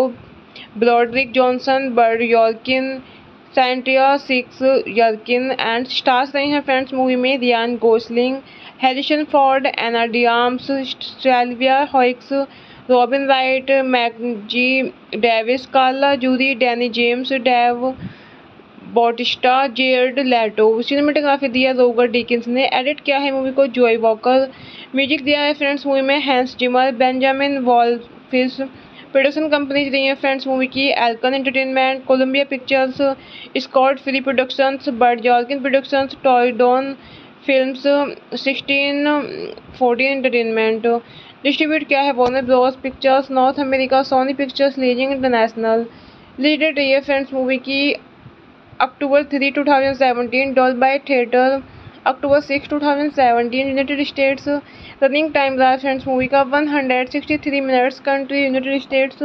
[SPEAKER 1] Broderick Johnson Bud Yorkin Cynthia six Yorkin and stars रहे हैं friends movie में Ryan Gosling Harrison Ford Ana de Armas Sylvia स्टेलविया Hoeks Robin Wright Mackenzie Davis Carla Juri Danny James Dave Bautista Jared Leto cinematography दिया Roger Deakins ने edit किया है movie को Joe Walker music दिया है फ्रेंड्स मूवी में Hans Zimmer Benjamin Wallfisch production companies रही हैं फ्रेंड्स मूवी की Alcon entertainment Columbia pictures Scott free productions Bud Yorkin productions don films sixteen fourteen entertainment distribute क्या है Warner Bros pictures north America Sony pictures leasing international leaded रही है friends movie की October three two thousand seventeen Dolby theatre October six two thousand seventeen United States running time रहा friends movie का one hundred sixty three minutes country United States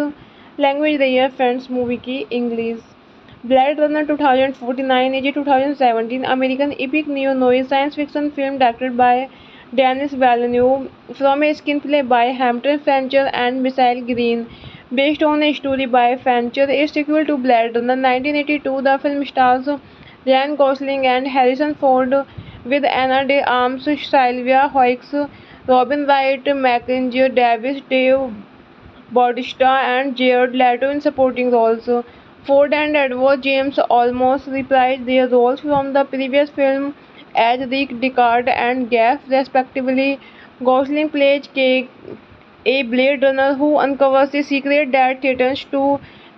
[SPEAKER 1] language रही है friends movie की English blade runner two thousand forty nine ये two thousand seventeen American epic neo noir science fiction film directed by Dennis Villeneuve from a screen play by Hampton Fancher and missile Green based on a story by Fancher, a equal to blade runner nineteen the film stars Ryan Gosling and Harrison Ford with Ana de Armas Sylvia Hoeks Robin Wright, Mackenzie Davis, Dave Bautista, and Jared Leto in supporting roles. Ford and Edward James almost reprised their roles from the previous film as Rick Deckard and Gaff, respectively. Gosling plays Kay, a Blade Runner who uncovers the secret that threatens to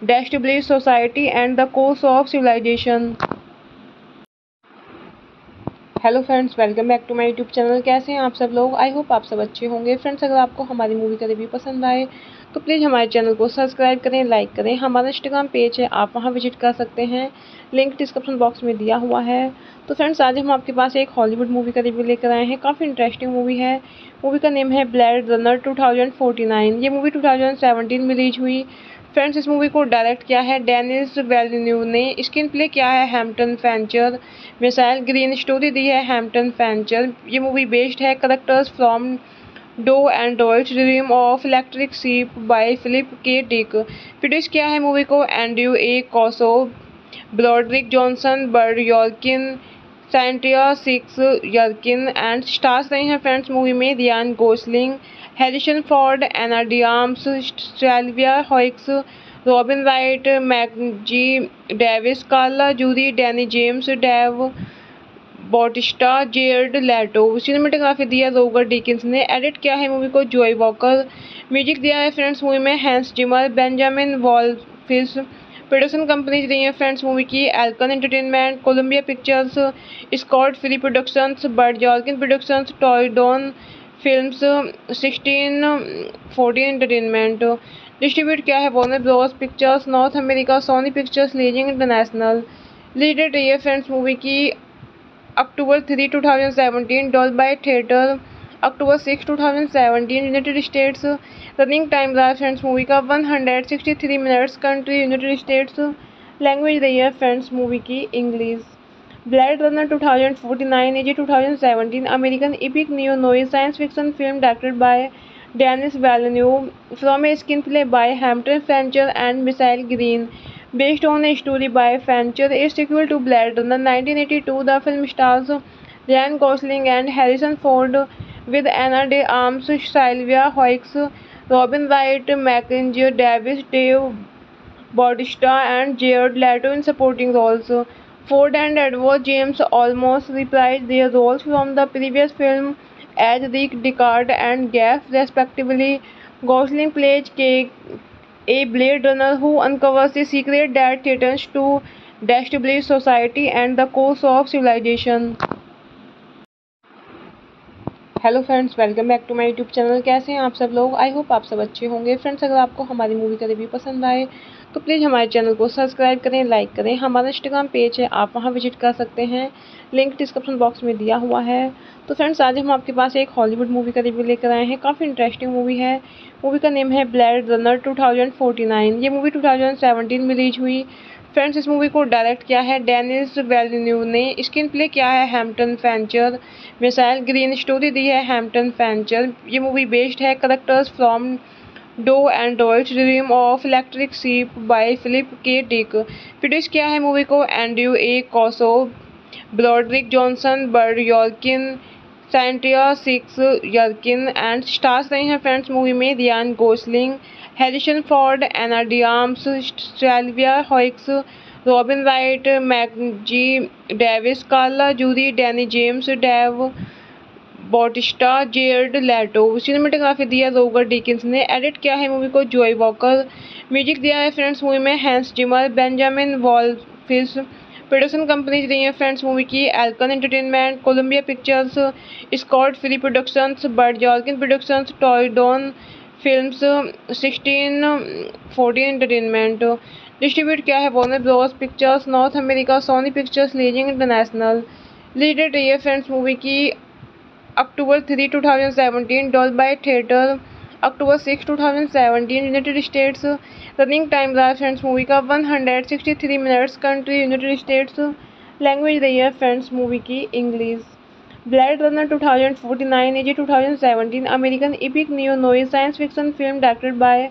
[SPEAKER 1] destabilize society and the course of civilization. Hello friends welcome back to my YouTube channel कैसे हैं आप सब लोग I hope आप सब अच्छे होंगे friends अगर आपको हमारी मूवी का रिव्यू पसंद आए तो प्लीज़ हमारे चैनल को सब्सक्राइब करें लाइक करें हमारा इंस्टाग्राम पेज है आप वहां विजिट कर सकते हैं लिंक डिस्क्रिप्शन बॉक्स में दिया हुआ है तो फ्रेंड्स आज हम आपके पास एक हॉलीवुड मूवी का रिव्यू लेकर आए हैं काफ़ी इंटरेस्टिंग मूवी है मूवी का नेम है ब्लैड रनर टू ये मूवी टू में रिलीज हुई फ्रेंड्स इस मूवी को डायरेक्ट किया है डेनिस वेलिन्यू ने स्क्रीन प्ले किया है Hampton Fancher missile Green story दी है हैम्पटन फैंचर ये मूवी बेस्ड है करेक्टर्स फ्रॉम डो एंड डॉइट dream of electric sheep by Philip K Dick produce किया है मूवी को Andrew A Kosove Broderick Johnson Bud Yorkin Cynthia six Yorkin and stars रहे हैं फ्रेंड्स मूवी में Ryan Gosling Harrison Ford Ana de Armas स्टेलविया Hoeks Robin Wright Mackenzie Davis Carla Juri Danny James Dave Bautista Jared Leto cinematography दिया Roger Deakins ने edit किया है movie को Joe Walker music दिया है फ्रेंड्स मूवी में Hans Zimmer Benjamin Wallfisch production companies रही है फ्रेंड्स मूवी की Alcon entertainment Columbia pictures Scott free productions Bud Yorkin productions don film sixteen fourteen entertainment distribute किया है Warner Bros pictures north America Sony pictures leasing international leaded रही friends movie की October three two thousand seventeen Dolby theatre October six two thousand seventeen United States running time रहा friends movie का one hundred sixty three minutes country United States language रही है friends movie की English Blade Runner 2049 is a 2017 American epic neo-noir science fiction film directed by Dennis Villeneuve from a screenplay by Hampton Fancher and Michael Green. Based on a story by Fancher, a sequel to Blade Runner 1982, the film stars Ryan Gosling and Harrison Ford with Anna de Armas, Sylvia Hawkes, Robin Wright, Mackenzie Davis, Dave Bautista and Jared Leto in supporting roles. Ford and Edward James almost reprised their roles from the previous film as Rick Deckard and Gaff, respectively. Gosling plays K, a Blade Runner who uncovers the secret that threatens to destabilize society and the course of civilization. Hello friends welcome back to my YouTube channel कैसे हैं आप सब लोग I hope आप सब अच्छे होंगे friends अगर आपको हमारी मूवी का रिव्यू पसंद आए तो प्लीज़ हमारे चैनल को सब्सक्राइब करें लाइक करें हमारा इंस्टाग्राम पेज है आप वहाँ विजिट कर सकते हैं लिंक डिस्क्रिप्शन बॉक्स में दिया हुआ है तो फ्रेंड्स आज हम आपके पास एक हॉलीवुड मूवी का रिव्यू लेकर आए हैं काफ़ी इंटरेस्टिंग मूवी है मूवी का नेम है ब्लैड रनर टू ये मूवी टू में रिलीज हुई फ्रेंड्स इस मूवी को डायरेक्ट किया है डेनिस वेल्यू ने स्क्रीन प्ले किया है Hampton Fancher missile Green story दी है हैम्पटन फैंचर ये मूवी बेस्ड है characters from dough and dolls dream of electric sheep by Philip K Dick produce किया है मूवी को Andrew A Kosove Broderick Johnson Bud Yorkin Cynthia six Yorkin and stars रहे हैं friends movie में Ryan Gosling Harrison Ford Ana de Armas Sylvia hoist Hoeks Robin Wright Mackenzie Davis Carla Juri Danny James Dave Bautista Jared Leto cinematography दिया Roger Deakins ने edit किया है movie को Joe Walker music दिया है फ्रेंड्स मूवी में Hans Zimmer Benjamin Wallfisch production companies रही है फ्रेंड्स मूवी की Alcon entertainment Columbia pictures Scott free productions Bud Yorkin productions टॉयडॉन film sixteen fourteen entertainment distribute किया है Warner Bros pictures north America Sony pictures leasing international leaded रही है friends movie की October three two thousand seventeen Dolby theatre October six two thousand seventeen United States running time दें friends movie का one hundred sixty three minutes country United States language रही है friends movie की English blade runner two thousand forty nine AG two thousand seventeen American epic neo noir science fiction film directed by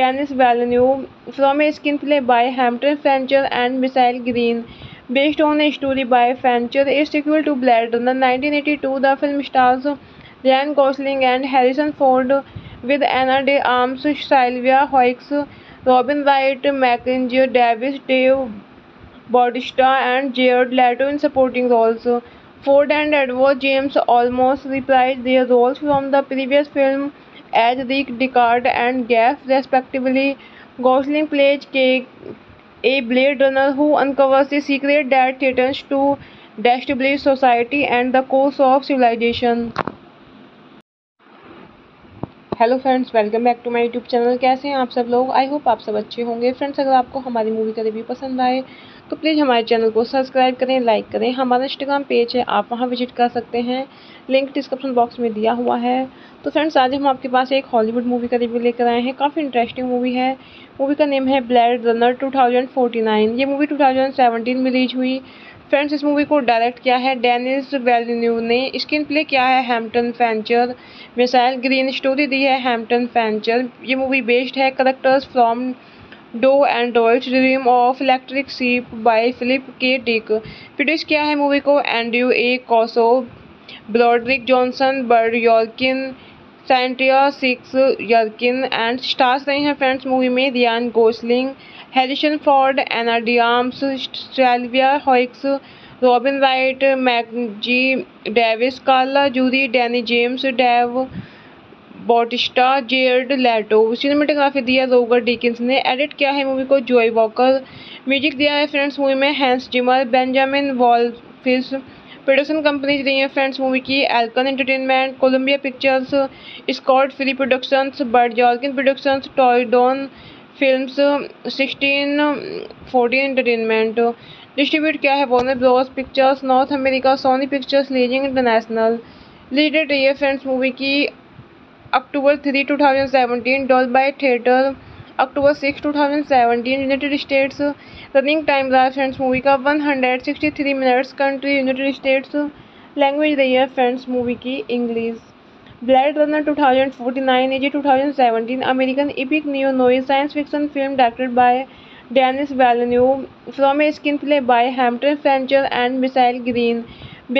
[SPEAKER 1] Dennis Villeneuve from a screen play by Hampton Fancher and missile Green based on a story by Fancher, is equal to Blade Runner 1982. The film stars Ryan Gosling and Harrison Ford with Anna de Armas, Sylvia Hoeks, Robin Wright, Mackenzie Davis, Dave Bautista, and Jared Leto in supporting roles. Ford and Edward James almost reprised their roles from the previous film as Rick Deckard and Gaff, respectively. Gosling plays Kate a Blade Runner who uncovers the secret that threatens to destabilize society and the course of civilization. Hello friends welcome back to my YouTube channel कैसे हैं आप सब लोग I hope आप सब अच्छे होंगे friends अगर आपको हमारी मूवी का रिव्यू पसंद आए तो प्लीज़ हमारे चैनल को सब्सक्राइब करें लाइक करें हमारा इंस्टाग्राम पेज है आप वहां विजिट कर सकते हैं लिंक डिस्क्रिप्शन बॉक्स में दिया हुआ है तो फ्रेंड्स आज हम आपके पास एक हॉलीवुड मूवी का रिव्यू लेकर आए हैं काफ़ी इंटरेस्टिंग मूवी है मूवी का नेम है ब्लैड रनर 2049 ये मूवी 2017 में रिलीज हुई फ्रेंड्स इस मूवी को डायरेक्ट किया है डेनिस वेलिन्यू ने स्क्रीन प्ले किया है Hampton Fancher missile Green story दी है हैम्पटन फैंचर ये मूवी बेस्ड है characters from dough and dream of electric sheep by Philip K Dick produce किया है मूवी को Andrew A Kosove Broderick Johnson Bud Yorkin Cynthia six Yorkin and stars रहे हैं friends movie में Ryan Gosling Harrison Ford Ana de Armas Sylvia स्टेलविया Hoeks Robin Wright Mackenzie Davis Carla Juri Danny James Dave Bautista Jared Leto cinematography दिया Roger Deakins ने edit किया है movie को Joe Walker music दिया है फ्रेंड्स मूवी में Hans Zimmer Benjamin Wallfisch production companies रही हैं फ्रेंड्स मूवी की Alcon entertainment Columbia pictures Scott फिली productions Bud Yorkin productions टॉयडोन films sixteen fourteen entertainment distribute क्या है Warner Bros pictures north America Sony pictures leasing international leaded रही है friends movie की October three two thousand seventeen Dolby theatre October six two thousand seventeen United States running time are friends movie का one hundred sixty three minutes country United States language रही है friends movie की English blade runner two thousand forty nine ये two thousand seventeen American epic neo noir science fiction film directed by Dennis Villeneuve from a screen play by Hampton Fancher and missile Green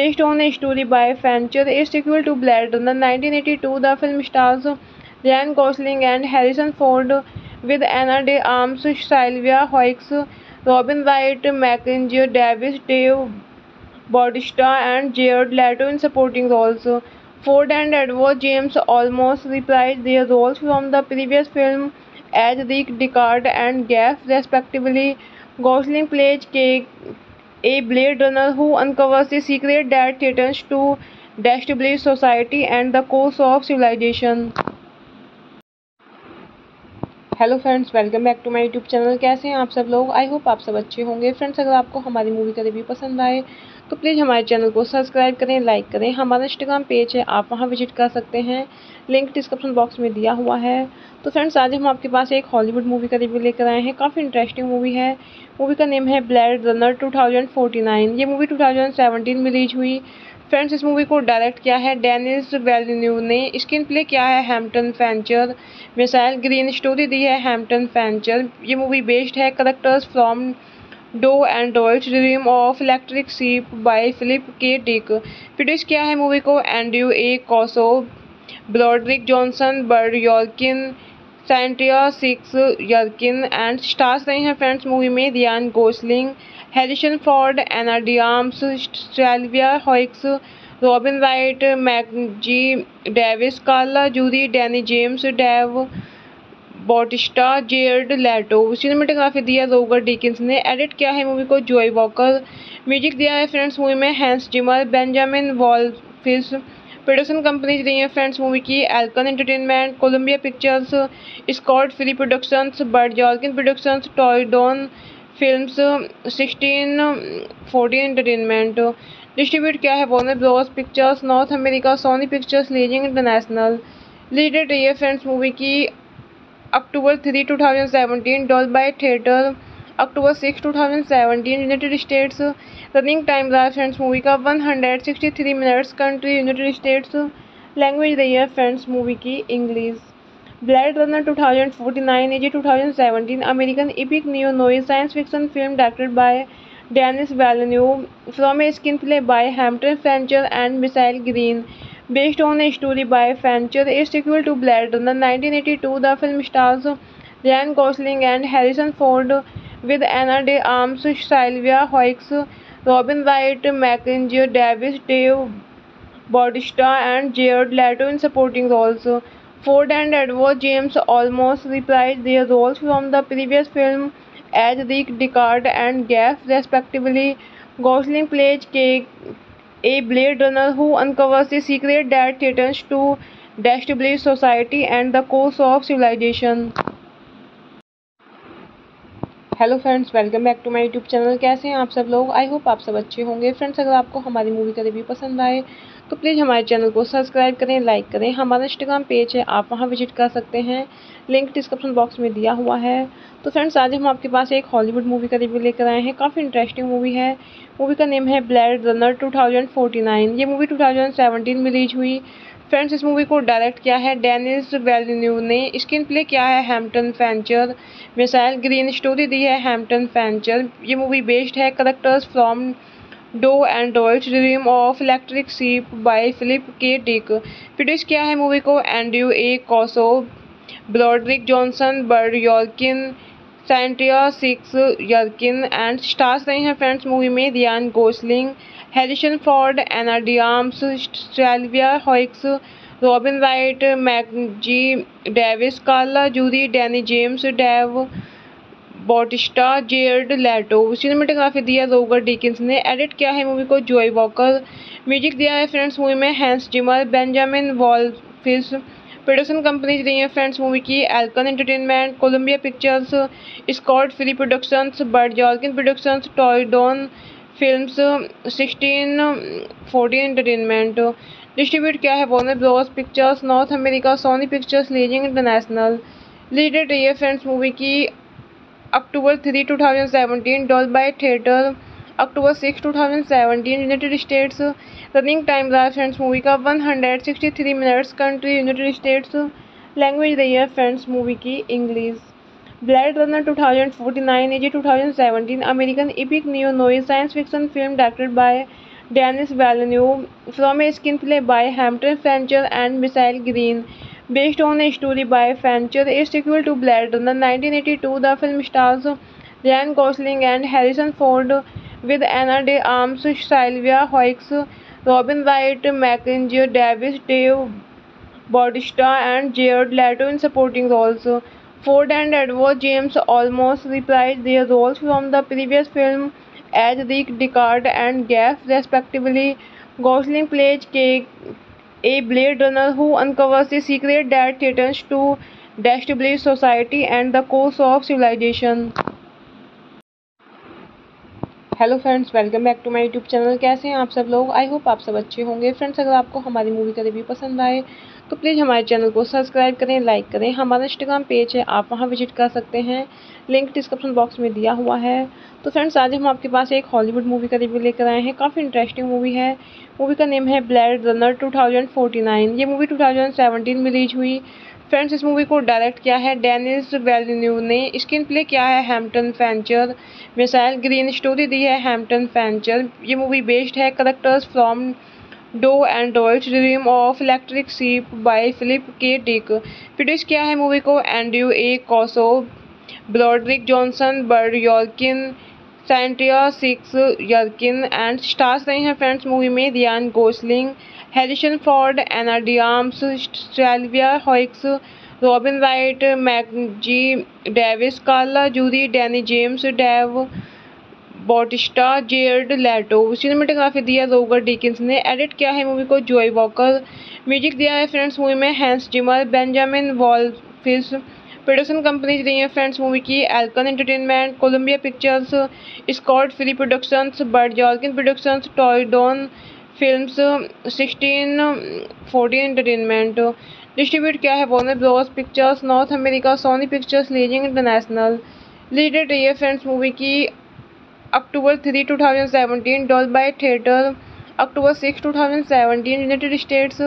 [SPEAKER 1] based on a story by Fancher, a equal to blade runner nineteen the film stars Ryan Gosling and Harrison Ford with Ana de Armas Sylvia Hoeks Robin Wright, Mackenzie Davis, Dave Bautista, and Jared Leto in supporting roles. Ford and Edward James almost reprised their roles from the previous film as Rick Deckard and Gaff, respectively. Gosling plays Kay, a Blade Runner who uncovers the secret that threatens to destabilize society and the course of civilization. Hello friends welcome back to my YouTube channel कैसे हैं आप सब लोग I hope आप सब अच्छे होंगे friends अगर आपको हमारी मूवी का रिव्यू पसंद आए तो प्लीज़ हमारे चैनल को सब्सक्राइब करें लाइक करें हमारा इंस्टाग्राम पेज है आप वहां विजिट कर सकते हैं लिंक डिस्क्रिप्शन बॉक्स में दिया हुआ है तो फ्रेंड्स आज हम आपके पास एक हॉलीवुड मूवी का रिव्यू लेकर आए हैं काफ़ी इंटरेस्टिंग मूवी है मूवी का नेम है ब्लैड रनर टू ये मूवी टू में रिलीज हुई फ्रेंड्स इस मूवी को डायरेक्ट किया है डेनिस वेलिन्यू ने स्क्रीन प्ले किया है Hampton Fancher missile Green story दी है हैम्पटन फैंचर ये मूवी बेस्ड है characters from dough and dream of electric sheep by Philip K Dick produce किया है मूवी को Andrew A Kosove Broderick Johnson Bud Yorkin Cynthia six Yorkin and stars रहे हैं friends movie में Ryan Gosling Harrison Ford एनाडियाम्स डियाम्स स्टेलविया Hoeks Robin Wright Mackenzie Davis Carla Juri Danny James Dave Bautista Jared Leto cinematography दिया Roger Deakins ने edit किया है movie को Joe Walker music दिया है फ्रेंड्स मूवी में Hans Zimmer Benjamin Wallfisch production companies रही है फ्रेंड्स मूवी की Alcon entertainment Columbia pictures Scott free productions Bud Yorkin productions don film sixteen fourteen entertainment distribute किया है Warner Bros pictures north America Sony pictures leasing international leaded रही friends movie की October three two thousand seventeen Dolby theatre October six two thousand seventeen United States running time रहा friends movie का one hundred sixty three minutes country United States language रही है friends movie की English Blade Runner 2049 is a 2017 American epic neo-noir science fiction film directed by Dennis Villeneuve from a screenplay by Hampton Fancher and Michael Green. Based on a story by Fancher, a sequel to Blade Runner 1982, the film stars Ryan Gosling and Harrison Ford with Anna de Armas, Sylvia Hoeks, Robin Wright, Mackenzie Davis, Dave Bautista and Jared Leto in supporting roles. Ford and Edward James almost reprised their roles from the previous film as Rick Deckard and Gaff, respectively. Gosling plays K, a Blade Runner who uncovers the secret that threatens to destabilize society and the course of civilization. Hello friends welcome back to my YouTube channel कैसे हैं आप सब लोग I hope आप सब अच्छे होंगे friends अगर आपको हमारी मूवी का रिव्यू पसंद आए तो प्लीज़ हमारे चैनल को सब्सक्राइब करें लाइक करें हमारा इंस्टाग्राम पेज है आप वहाँ विजिट कर सकते हैं लिंक डिस्क्रिप्शन बॉक्स में दिया हुआ है तो फ्रेंड्स आज हम आपके पास एक हॉलीवुड मूवी का रिव्यू लेकर आए हैं काफ़ी इंटरेस्टिंग मूवी है मूवी का नेम है ब्लैड रनर टू ये मूवी टू में रिलीज हुई फ्रेंड्स इस मूवी को डायरेक्ट किया है डेनिस वेल्यू ने स्क्रीन प्ले किया है Hampton Fancher missile Green story दी है हैम्पटन फैंचर ये मूवी बेस्ड है characters from dough and dolls dream of electric sheep by Philip K Dick produce किया है मूवी को Andrew A Kosove Broderick Johnson Bud Yorkin Cynthia six Yorkin and stars रहे हैं friends movie में Ryan Gosling Harrison Ford Ana de Armas Sylvia hoist Hoeks Robin Wright Mackenzie Davis Carla Juri Danny James Dave Bautista Jared Leto cinematography दिया Roger Deakins ने edit किया है movie को Joe Walker music दिया है फ्रेंड्स मूवी में Hans Zimmer Benjamin Wallfisch production companies रही है फ्रेंड्स मूवी की Alcon entertainment Columbia pictures Scott free productions Bud Yorkin productions टॉयडॉन film sixteen fourteen entertainment distribute किया है Warner Bros pictures north America Sony pictures leasing international leaded रही है friends movie की October 3, 2017 Dolby Theatre October 6, 2017 United States Running Time Live Friends movie का three minutes country United States language रही है friends movie की English blade runner 2049 is a 2017 American epic neo noir science fiction film directed by Denis Villeneuve from a screen play by Hampton Fancher and missile Green based on a story by Fancher, is equal to Blade Runner 1982. The film stars Ryan Gosling and Harrison Ford with Anna de Armas, Sylvia Hoeks, Robin Wright, Mackenzie Davis, Dave Bautista, and Jared Leto in supporting roles. Ford and Edward James almost reprised their roles from the previous film as Rick Deckard and Gaff, respectively. Gosling plays K. a Blade Runner who uncovers the secret that threatens to destabilize society and the course of civilization. Hello friends welcome back to my YouTube channel कैसे हैं आप सब लोग I hope आप सब अच्छे होंगे friends अगर आपको हमारी मूवी का रिव्यू पसंद आए तो प्लीज़ हमारे चैनल को सब्सक्राइब करें लाइक करें हमारा इंस्टाग्राम पेज है आप वहां विजिट कर सकते हैं लिंक डिस्क्रिप्शन बॉक्स में दिया हुआ है तो फ्रेंड्स आज हम आपके पास एक हॉलीवुड मूवी का रिव्यू लेकर आए हैं काफ़ी इंटरेस्टिंग मूवी है मूवी का नेम है ब्लैड रनर 2049 ये मूवी 2017 में रिलीज हुई फ्रेंड्स इस मूवी को डायरेक्ट किया है डेनिस वेलिन्यू ने स्क्रीन प्ले किया है Hampton Fancher missile Green story दी है हेम्पटन फैंचर ये मूवी बेस्ड है characters from dough and dream of electric sheep by Philip K Dick produce किया है मूवी को Andrew A Kosove Broderick Johnson Bud Yorkin Cynthia six Yorkin and stars रहे हैं friends movie में Ryan Gosling Harrison Ford Ana de Armas Sylvia hoist Hoeks Robin Wright Mackenzie Davis Carla Juri Danny James Dave Bautista Jared Leto cinematography दिया Roger Deakins ने edit किया है movie को Joe Walker music दिया है फ्रेंड्स मूवी में Hans Zimmer Benjamin Wallfisch production companies रही हैं फ्रेंड्स मूवी की Alcon entertainment Columbia pictures Scott फिली productions Bud Yorkin productions टॉयडोन films sixteen fourteen entertainment distribute क्या है Warner Bros pictures north America Sony pictures leasing international leaded रही है friends movie की October three two thousand seventeen Dolby theatre October six two thousand seventeen United States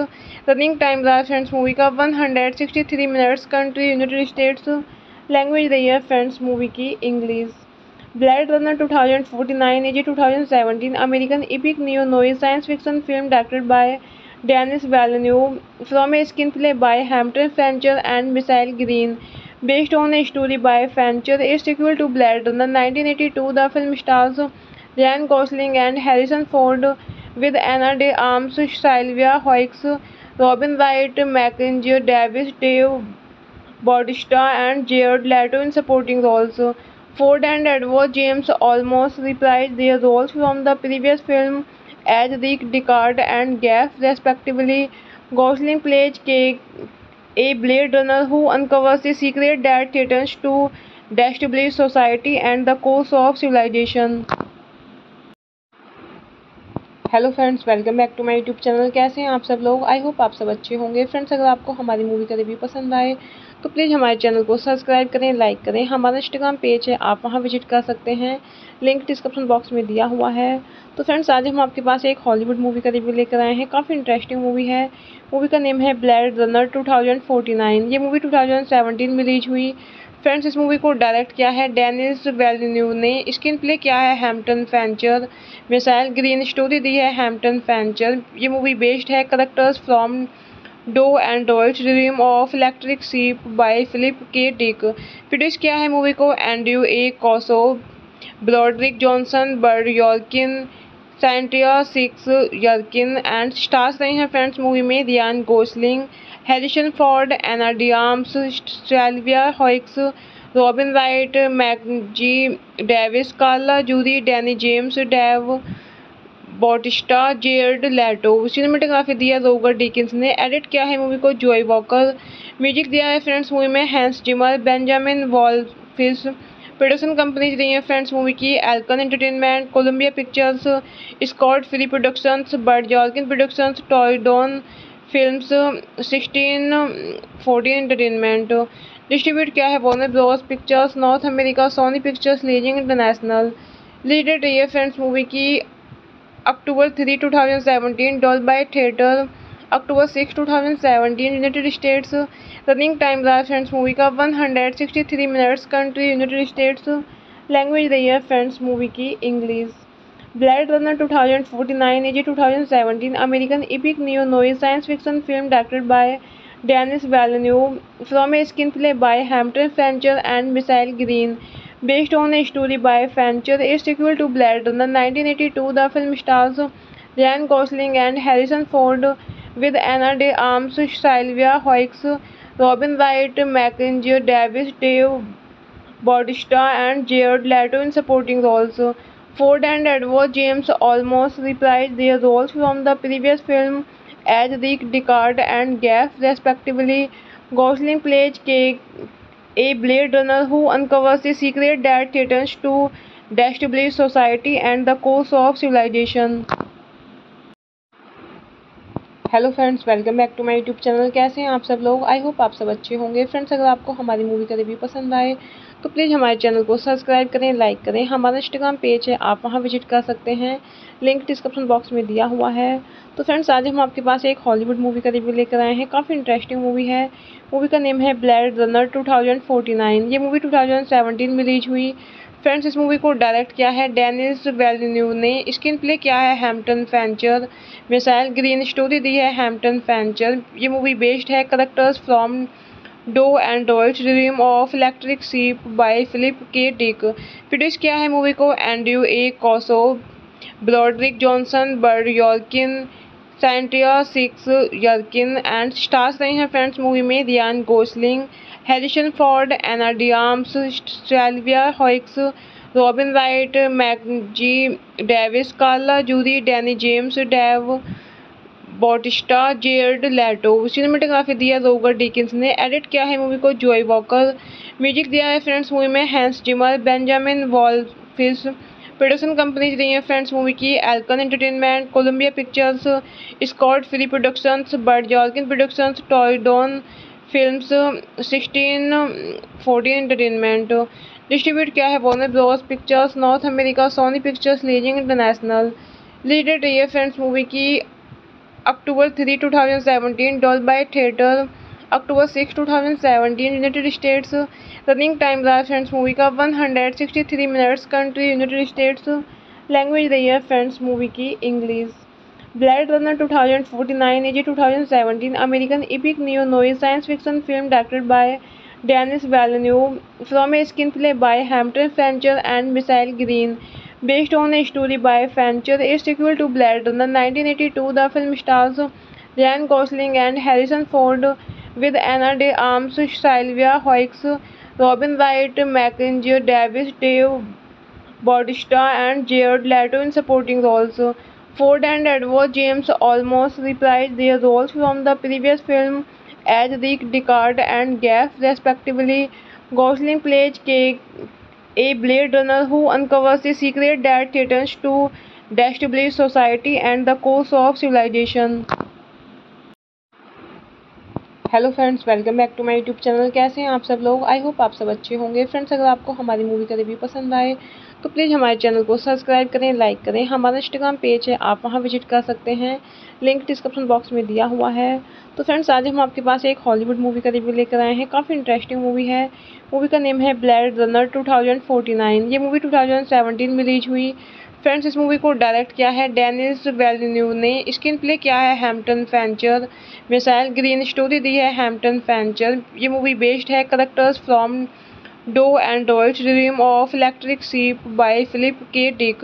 [SPEAKER 1] running time था friends movie का one hundred sixty three minutes country United States language रही है friends movie की English blade runner two thousand forty nine AG two thousand seventeen American epic neo noir science fiction film directed by Dennis Villeneuve from a screen play by Hampton Fancher and missile Green based on a story by Fancher, a equal to blade runner nineteen the film stars Ryan Gosling and Harrison Ford with Ana de Armas Sylvia Hoeks Robin Wright, Mackenzie Davis, Dave Bautista, and Jared Leto in supporting roles. Ford and Edward James almost reprised their roles from the previous film as Rick Deckard and Gaff, respectively. Gosling plays K- a Blade Runner who uncovers the secret that threatens to destabilize society and the course of civilization. Hello friends welcome back to my YouTube channel कैसे हैं आप सब लोग I hope आप सब अच्छे होंगे friends अगर आपको हमारी मूवी का रिव्यू पसंद आए तो प्लीज़ हमारे चैनल को सब्सक्राइब करें लाइक करें हमारा इंस्टाग्राम पेज है आप वहां विजिट कर सकते हैं लिंक डिस्क्रिप्शन बॉक्स में दिया हुआ है तो फ्रेंड्स आज हम आपके पास एक हॉलीवुड मूवी का रिव्यू लेकर आए हैं काफ़ी इंटरेस्टिंग मूवी है मूवी का नेम है ब्लैड रनर टू ये मूवी टू में रिलीज हुई फ्रेंड्स इस मूवी को डायरेक्ट किया है डेनिस वेलिन्यू ने स्क्रीन प्ले किया है Hampton Fancher missile Green story दी है हैम्पटन फेंचर ये मूवी बेस्ड है characters from dough and dream of electric sheep by Philip K Dick produce किया है मूवी को Andrew A Kosove Broderick Johnson Bud Yorkin Cynthia six Yorkin and stars रहे हैं friends movie में Ryan Gosling Harrison Ford Ana de Armas Sylvia hoist Hoeks Robin Wright Mackenzie Davis Carla Juri Danny James Dave Bautista Jared Leto cinematography दिया Roger Deakins ने edit किया है movie को Joe Walker music दिया है फ्रेंड्स मूवी में Hans Zimmer Benjamin Wallfisch production companies रही है फ्रेंड्स मूवी की Alcon entertainment Columbia pictures Scott free productions Bud Yorkin productions टॉयडॉन film sixteen fourteen entertainment distribute किया है Warner Bros pictures north America Sony pictures leasing international leaded रही friends movie की October three two thousand seventeen Dolby theatre October six two thousand seventeen United States running time रहा friends movie का one hundred sixty three minutes country United States language रही है friends movie की English blade runner two thousand forty nine AG two thousand seventeen American epic neo noir science fiction film directed by Dennis Villeneuve, from a screenplay by Hampton Fancher and Michael Green. Based on a story by Fancher, a sequel to Blade Runner 1982, the film stars Ryan Gosling and Harrison Ford with Anna de Armas, Sylvia Hawkes, Robin Wright, Mackenzie Davis, Dave Bautista, and Jared Leto in supporting roles. Ford and Edward James almost reprised their roles from the previous film as Rick Deckard and Gaff respectively Gosling plays K a blade runner who uncovers the secret that threatens to डेस्टिब्लिश society and the course of civilisation hello friends welcome back to my YouTube channel कैसे हैं आप सब लोग I hope आप सब अच्छे होंगे friends अगर आपको हमारी मूवी का रिव्यू पसंद आए तो प्लीज़ हमारे चैनल को सब्सक्राइब करें लाइक करें हमारा इंस्टाग्राम पेज है आप वहाँ विजिट कर सकते हैं लिंक डिस्क्रिप्शन बॉक्स में दिया हुआ है तो फ्रेंड्स आज हम आपके पास एक हॉलीवुड मूवी का रिव्यू लेकर आए हैं काफ़ी इंटरेस्टिंग मूवी है मूवी का नेम है ब्लैड रनर टू ये मूवी टू में रिलीज हुई फ्रेंड्स इस मूवी को डायरेक्ट किया है डेनिस वेल्यू ने स्क्रीन प्ले किया है Hampton Fancher missile Green story दी है हैम्पटन फैंचर ये मूवी बेस्ड है characters from dough and dolls dream of electric sheep by Philip K Dick produce किया है मूवी को Andrew A Kosove Broderick Johnson Bud Yorkin Cynthia six Yorkin and stars रहे हैं friends movie में Ryan Gosling Harrison Ford Ana de Armas Sylvia hoist Hoeks Robin Wright Mackenzie Davis Carla Juri Danny James Dave Bautista Jared Leto cinematography दिया Roger Deakins ने edit किया है movie को Joe Walker music दिया है फ्रेंड्स मूवी में Hans Zimmer Benjamin Wallfisch production companies रही है फ्रेंड्स मूवी की Alcon entertainment Columbia pictures Scott free productions Bud Yorkin productions टॉयडॉन film sixteen fourteen entertainment distribute किया है Warner Bros pictures north America Sony pictures leasing international leaded रही है friends movie की October three two thousand seventeen Dolby theatre October six two thousand seventeen United States running time दें friends movie का one hundred sixty three minutes country United States language the year friends movie की English blade runner two thousand forty nine AJ two thousand seventeen American epic neo noir science fiction film directed by Dennis Villeneuve from a screen play by Hampton Fancher and missile Green based on a story by Fancher, is sequel to Blade Runner 1982. The film stars Ryan Gosling and Harrison Ford with Anna de Armas, Sylvia Hawkes, Robin Wright, Mackenzie Davis, Dave Bautista, and Jared Leto in supporting roles. Ford and Edward James almost reprised their roles from the previous film as Rick Deckard and Gaff, respectively. Gosling plays K. a Blade Runner who uncovers the secret that threatens to destabilize society and the course of civilization. Hello friends welcome back to my YouTube channel कैसे हैं आप सब लोग I hope आप सब अच्छे होंगे friends अगर आपको हमारी मूवी का रिव्यू पसंद आए तो प्लीज़ हमारे चैनल को सब्सक्राइब करें लाइक करें हमारा इंस्टाग्राम पेज है आप वहाँ विजिट कर सकते हैं लिंक डिस्क्रिप्शन बॉक्स में दिया हुआ है तो फ्रेंड्स आज हम आपके पास एक हॉलीवुड मूवी का रिव्यू लेकर आए हैं काफ़ी इंटरेस्टिंग मूवी है मूवी का नेम है ब्लैड रनर टू ये मूवी टू में रिलीज हुई फ्रेंड्स इस मूवी को डायरेक्ट किया है डेनिस वेल्यू ने स्क्रीन प्ले किया है Hampton Fancher missile Green story दी है हैम्पटन फैंचर ये मूवी बेस्ड है characters from dough and dream of electric sheep by Philip K Dick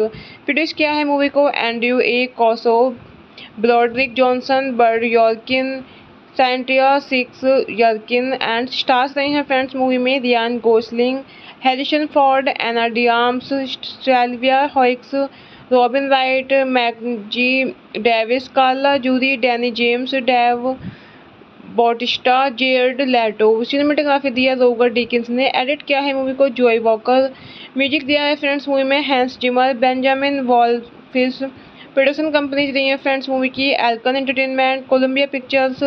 [SPEAKER 1] produce किया है मूवी को Andrew A Kosove Broderick Johnson Bud Yorkin Cynthia six Yorkin and stars रहे हैं friends movie में Ryan Gosling Harrison Ford Ana de Armas Sylvia hoist Hoeks Robin Wright Mackenzie Davis Carla Juri Danny James Dave Bautista Jared Leto cinematography दिया Roger Deakins ने edit किया है movie को Joe Walker music दिया है फ्रेंड्स मूवी में Hans Zimmer Benjamin Wallfisch production companies रही है फ्रेंड्स मूवी की Alcon entertainment Columbia pictures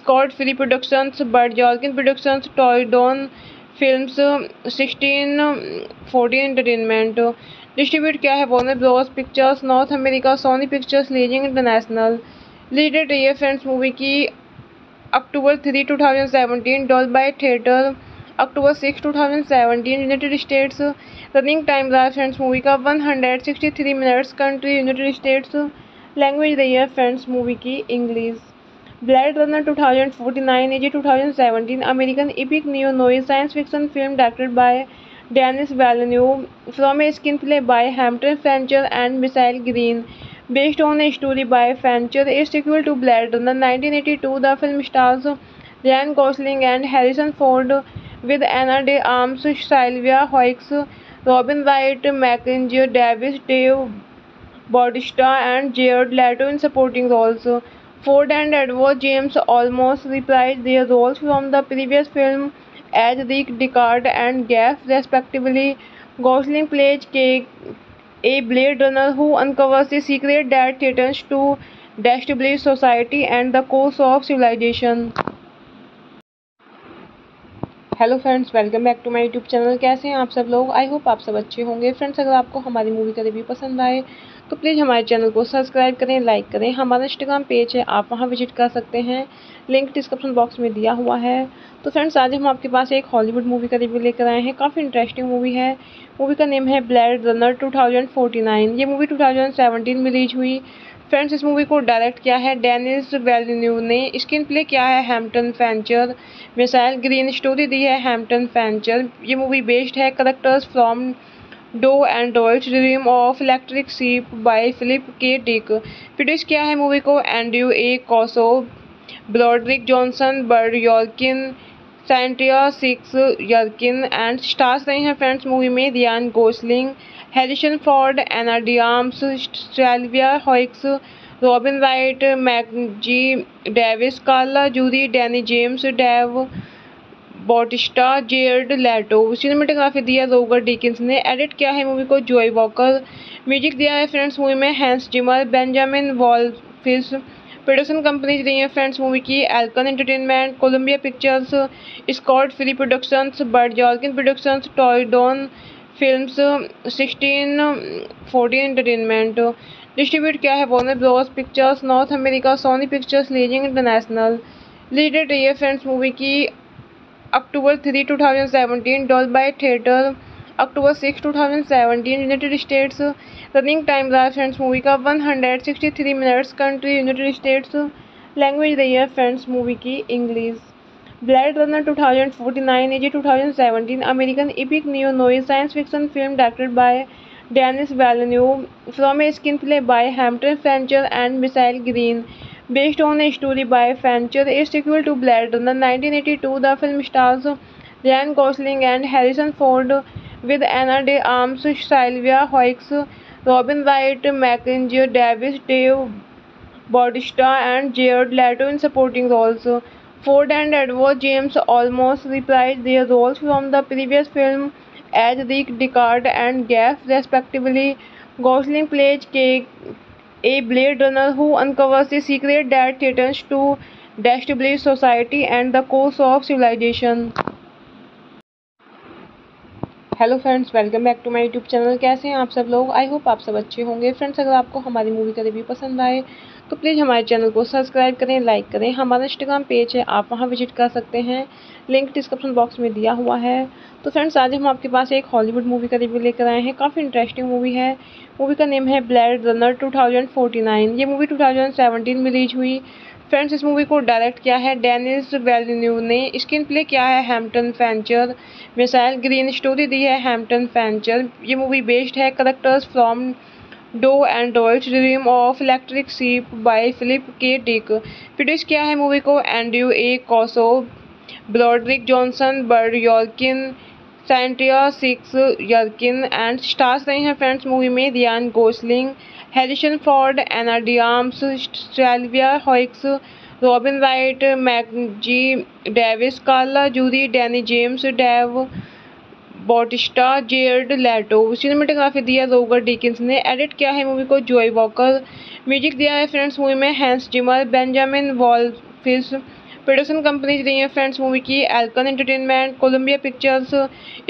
[SPEAKER 1] Scott free productions Bud Yorkin productions टॉयडॉन film sixteen fourteen entertainment distribute किया है Warner Bros pictures north America Sony pictures leasing international leaded रही है friends movie की October three two thousand seventeen Dolby theatre October six two thousand seventeen United States running time दें friends movie का one hundred sixty three minutes country United States language the year friends movie की English blade runner two thousand forty nine AJ two thousand seventeen American epic neo noir science fiction film directed by Dennis Villeneuve from a screen play by Hampton Fancher and missile Green based on a story by Fancher, is equal to Blade Runner 1982. The film stars Ryan Gosling and Harrison Ford with Anna de Armas, Sylvia Hoeks, Robin Wright, Mackenzie Davis, Dave Bautista, and Jared Leto in supporting roles. Ford and Edward James almost reprised their roles from the previous film as Rick Deckard and Gaff, respectively. Gosling plays K. a Blade Runner who uncovers the secret that threatens to destabilize society and the course of civilization. Hello friends welcome back to my YouTube channel कैसे हैं आप सब लोग I hope आप सब अच्छे होंगे friends अगर आपको हमारी मूवी का रिव्यू पसंद आए तो प्लीज़ हमारे चैनल को सब्सक्राइब करें लाइक करें हमारा इंस्टाग्राम पेज है आप वहाँ विजिट कर सकते हैं लिंक डिस्क्रिप्शन बॉक्स में दिया हुआ है तो फ्रेंड्स आज हम आपके पास एक हॉलीवुड मूवी का रिव्यू लेकर आए हैं काफ़ी इंटरेस्टिंग मूवी है मूवी का नेम है ब्लैड रनर टू ये मूवी टू में रिलीज हुई फ्रेंड्स इस मूवी को डायरेक्ट किया है डेनिस वेल्यू ने स्क्रीन प्ले किया है Hampton Fancher missile Green story दी है हैम्पटन फैंचर ये मूवी बेस्ड है characters from dough and dolls dream of electric sheep by Philip K Dick produce किया है मूवी को Andrew A Kosove Broderick Johnson Bud Yorkin Cynthia six Yorkin and stars रहे हैं friends movie में Ryan Gosling Harrison Ford Ana de Armas Sylvia hoist Hoeks Robin Wright Mackenzie Davis Carla Juri Danny James Dave Bautista Jared Leto cinematography दिया Roger Deakins ने edit किया है movie को Joe Walker music दिया है फ्रेंड्स मूवी में Hans Zimmer Benjamin Wallfisch production companies रही है फ्रेंड्स मूवी की Alcon entertainment Columbia pictures Scott free productions Bud Yorkin productions टॉयडॉन film sixteen fourteen entertainment distribute किया है Warner Bros pictures north America Sony pictures leasing international leaded रही है friends movie की October three two thousand seventeen Dolby theatre October six two thousand seventeen United States running time दें friends movie का one hundred sixty three minutes country United States language रही है friends movie की English blade runner two thousand forty nine AG two thousand seventeen American epic neo noir science fiction film directed by Dennis Villeneuve from a screen play by Hampton Fancher and missile Green based on a story by Fancher, is equal to Blade Runner 1982. The film stars Ryan Gosling and Harrison Ford with Anna De Armas, Sylvia Hoeks, Robin Wright, Mackenzie Davis, Dave Bautista, and Jared Leto in supporting roles. Ford and Edward James almost reprised their roles from the previous film as Rick Deckard and Gaff, respectively. Gosling plays Kate a Blade Runner who uncovers the secret that threatens to destabilize society and the course of civilization. Hello friends welcome back to my YouTube channel कैसे हैं आप सब लोग I hope आप सब अच्छे होंगे friends अगर आपको हमारी मूवी का रिव्यू पसंद आए तो प्लीज़ हमारे चैनल को सब्सक्राइब करें लाइक करें हमारा इंस्टाग्राम पेज है आप वहां विजिट कर सकते हैं लिंक डिस्क्रिप्शन बॉक्स में दिया हुआ है तो फ्रेंड्स आज हम आपके पास एक हॉलीवुड मूवी का रिव्यू लेकर आए हैं काफ़ी इंटरेस्टिंग मूवी है मूवी का नेम है ब्लैड रनर 2049 ये मूवी 2017 में रिलीज हुई फ्रेंड्स इस मूवी को डायरेक्ट किया है डेनिस वेलिन्यू ने स्क्रीन प्ले किया है Hampton Fancher missile Green story दी है हैम्पटन फैंचर ये मूवी बेस्ड है characters from dough and dream of electric sheep by Philip K Dick produce किया है मूवी को Andrew A Kosove Broderick Johnson Bud Yorkin Cynthia six Yorkin and stars रहे हैं friends movie में Ryan Gosling Harrison Ford Ana de Armas Sylvia स्टेलविया Hoeks Robin Wright Mackenzie Davis Carla Juri Danny James Dave Bautista Jared Leto cinematography दिया Roger Deakins ने edit किया है movie को Joe Walker music दिया है फ्रेंड्स मूवी में Hans Zimmer Benjamin Wallfisch production companies रही हैं फ्रेंड्स मूवी की Alcon entertainment Columbia pictures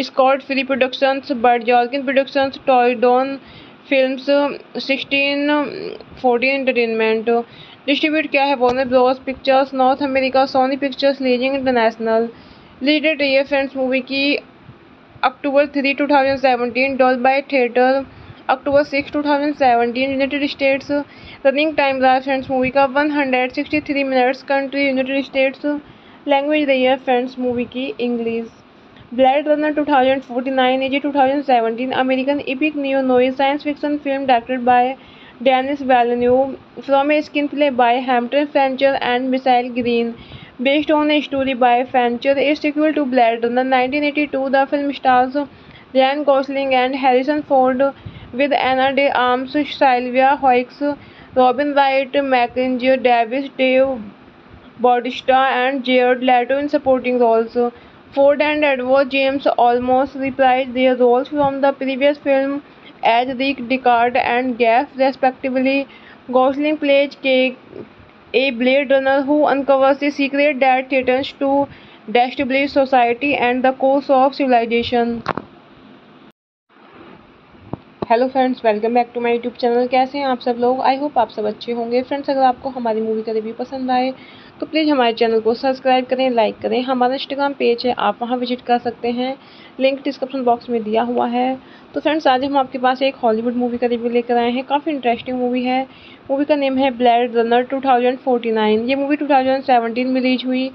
[SPEAKER 1] Scott फिली productions Bud Yorkin productions टॉयडोन films sixteen fourteen entertainment distribute क्या है Warner Bros pictures north America Sony pictures leasing international leaded रही है friends movie की October three two thousand seventeen Dolby theatre October six two thousand seventeen United States running time रहा friends movie का one hundred sixty three minutes country United States language रही है friends movie की English blade runner two thousand forty nine ये two thousand seventeen American epic neo noir science fiction film directed by Dennis Villeneuve from a screen play by Hampton Fancher and missile Green based on a story by Fancher, a equal to blade runner nineteen the film stars Ryan Gosling and Harrison Ford with Ana de Armas Sylvia Hoeks Robin Wright, Mackenzie Davis, Dave Bautista, and Jared Leto in supporting roles. Ford and Edward James almost reprised their roles from the previous film as Rick Deckard and Gaff, respectively. Gosling plays Kay, a Blade Runner who uncovers the secret that threatens to destabilize society and the course of civilization. Hello friends welcome back to my YouTube channel कैसे हैं आप सब लोग I hope आप सब अच्छे होंगे friends अगर आपको हमारी मूवी का रिव्यू पसंद आए तो प्लीज़ हमारे चैनल को सब्सक्राइब करें लाइक करें हमारा इंस्टाग्राम पेज है आप वहां विजिट कर सकते हैं लिंक डिस्क्रिप्शन बॉक्स में दिया हुआ है तो फ्रेंड्स आज हम आपके पास एक हॉलीवुड मूवी का रिव्यू लेकर आए हैं काफ़ी इंटरेस्टिंग मूवी है मूवी का नेम है ब्लैड रनर टू ये मूवी टू में रिलीज हुई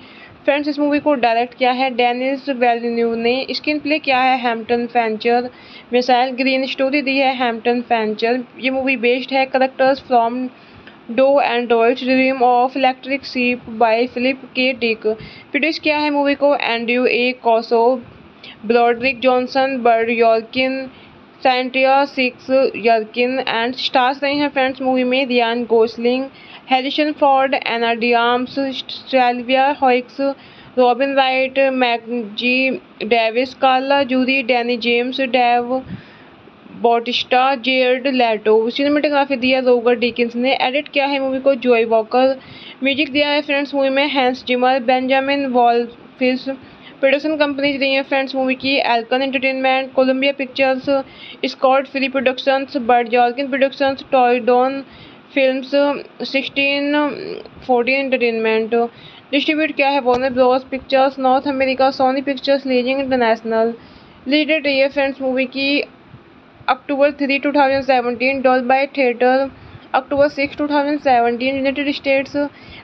[SPEAKER 1] फ्रेंड्स इस मूवी को डायरेक्ट किया है डेनिस वेलिन्यू ने स्क्रीन प्ले किया है Hampton Fancher missile Green story दी है हैम्पटन फेंचर ये मूवी बेस्ड है characters from dough and dream of electric sheep by Philip K Dick produce किया है मूवी को Andrew A Kosove Broderick Johnson Bud Yorkin Cynthia six Yorkin and stars रहे हैं friends movie में Ryan Gosling Harrison Ford Ana de Armas Sylvia hoist Hoeks Robin Wright Mackenzie Davis Carla Juri Danny James Dave Bautista Jared Leto cinematography दिया Roger Deakins ने edit किया है movie को Joe Walker music दिया है फ्रेंड्स मूवी में Hans Zimmer Benjamin Wallfisch production companies रही है फ्रेंड्स मूवी की Alcon entertainment Columbia pictures Scott free productions Bud Yorkin productions टॉयडॉन film sixteen fourteen entertainment distribute किया है Warner Bros pictures north America Sony pictures leasing international leaded रही friends movie की October three two thousand seventeen Dolby theatre October six two thousand seventeen United States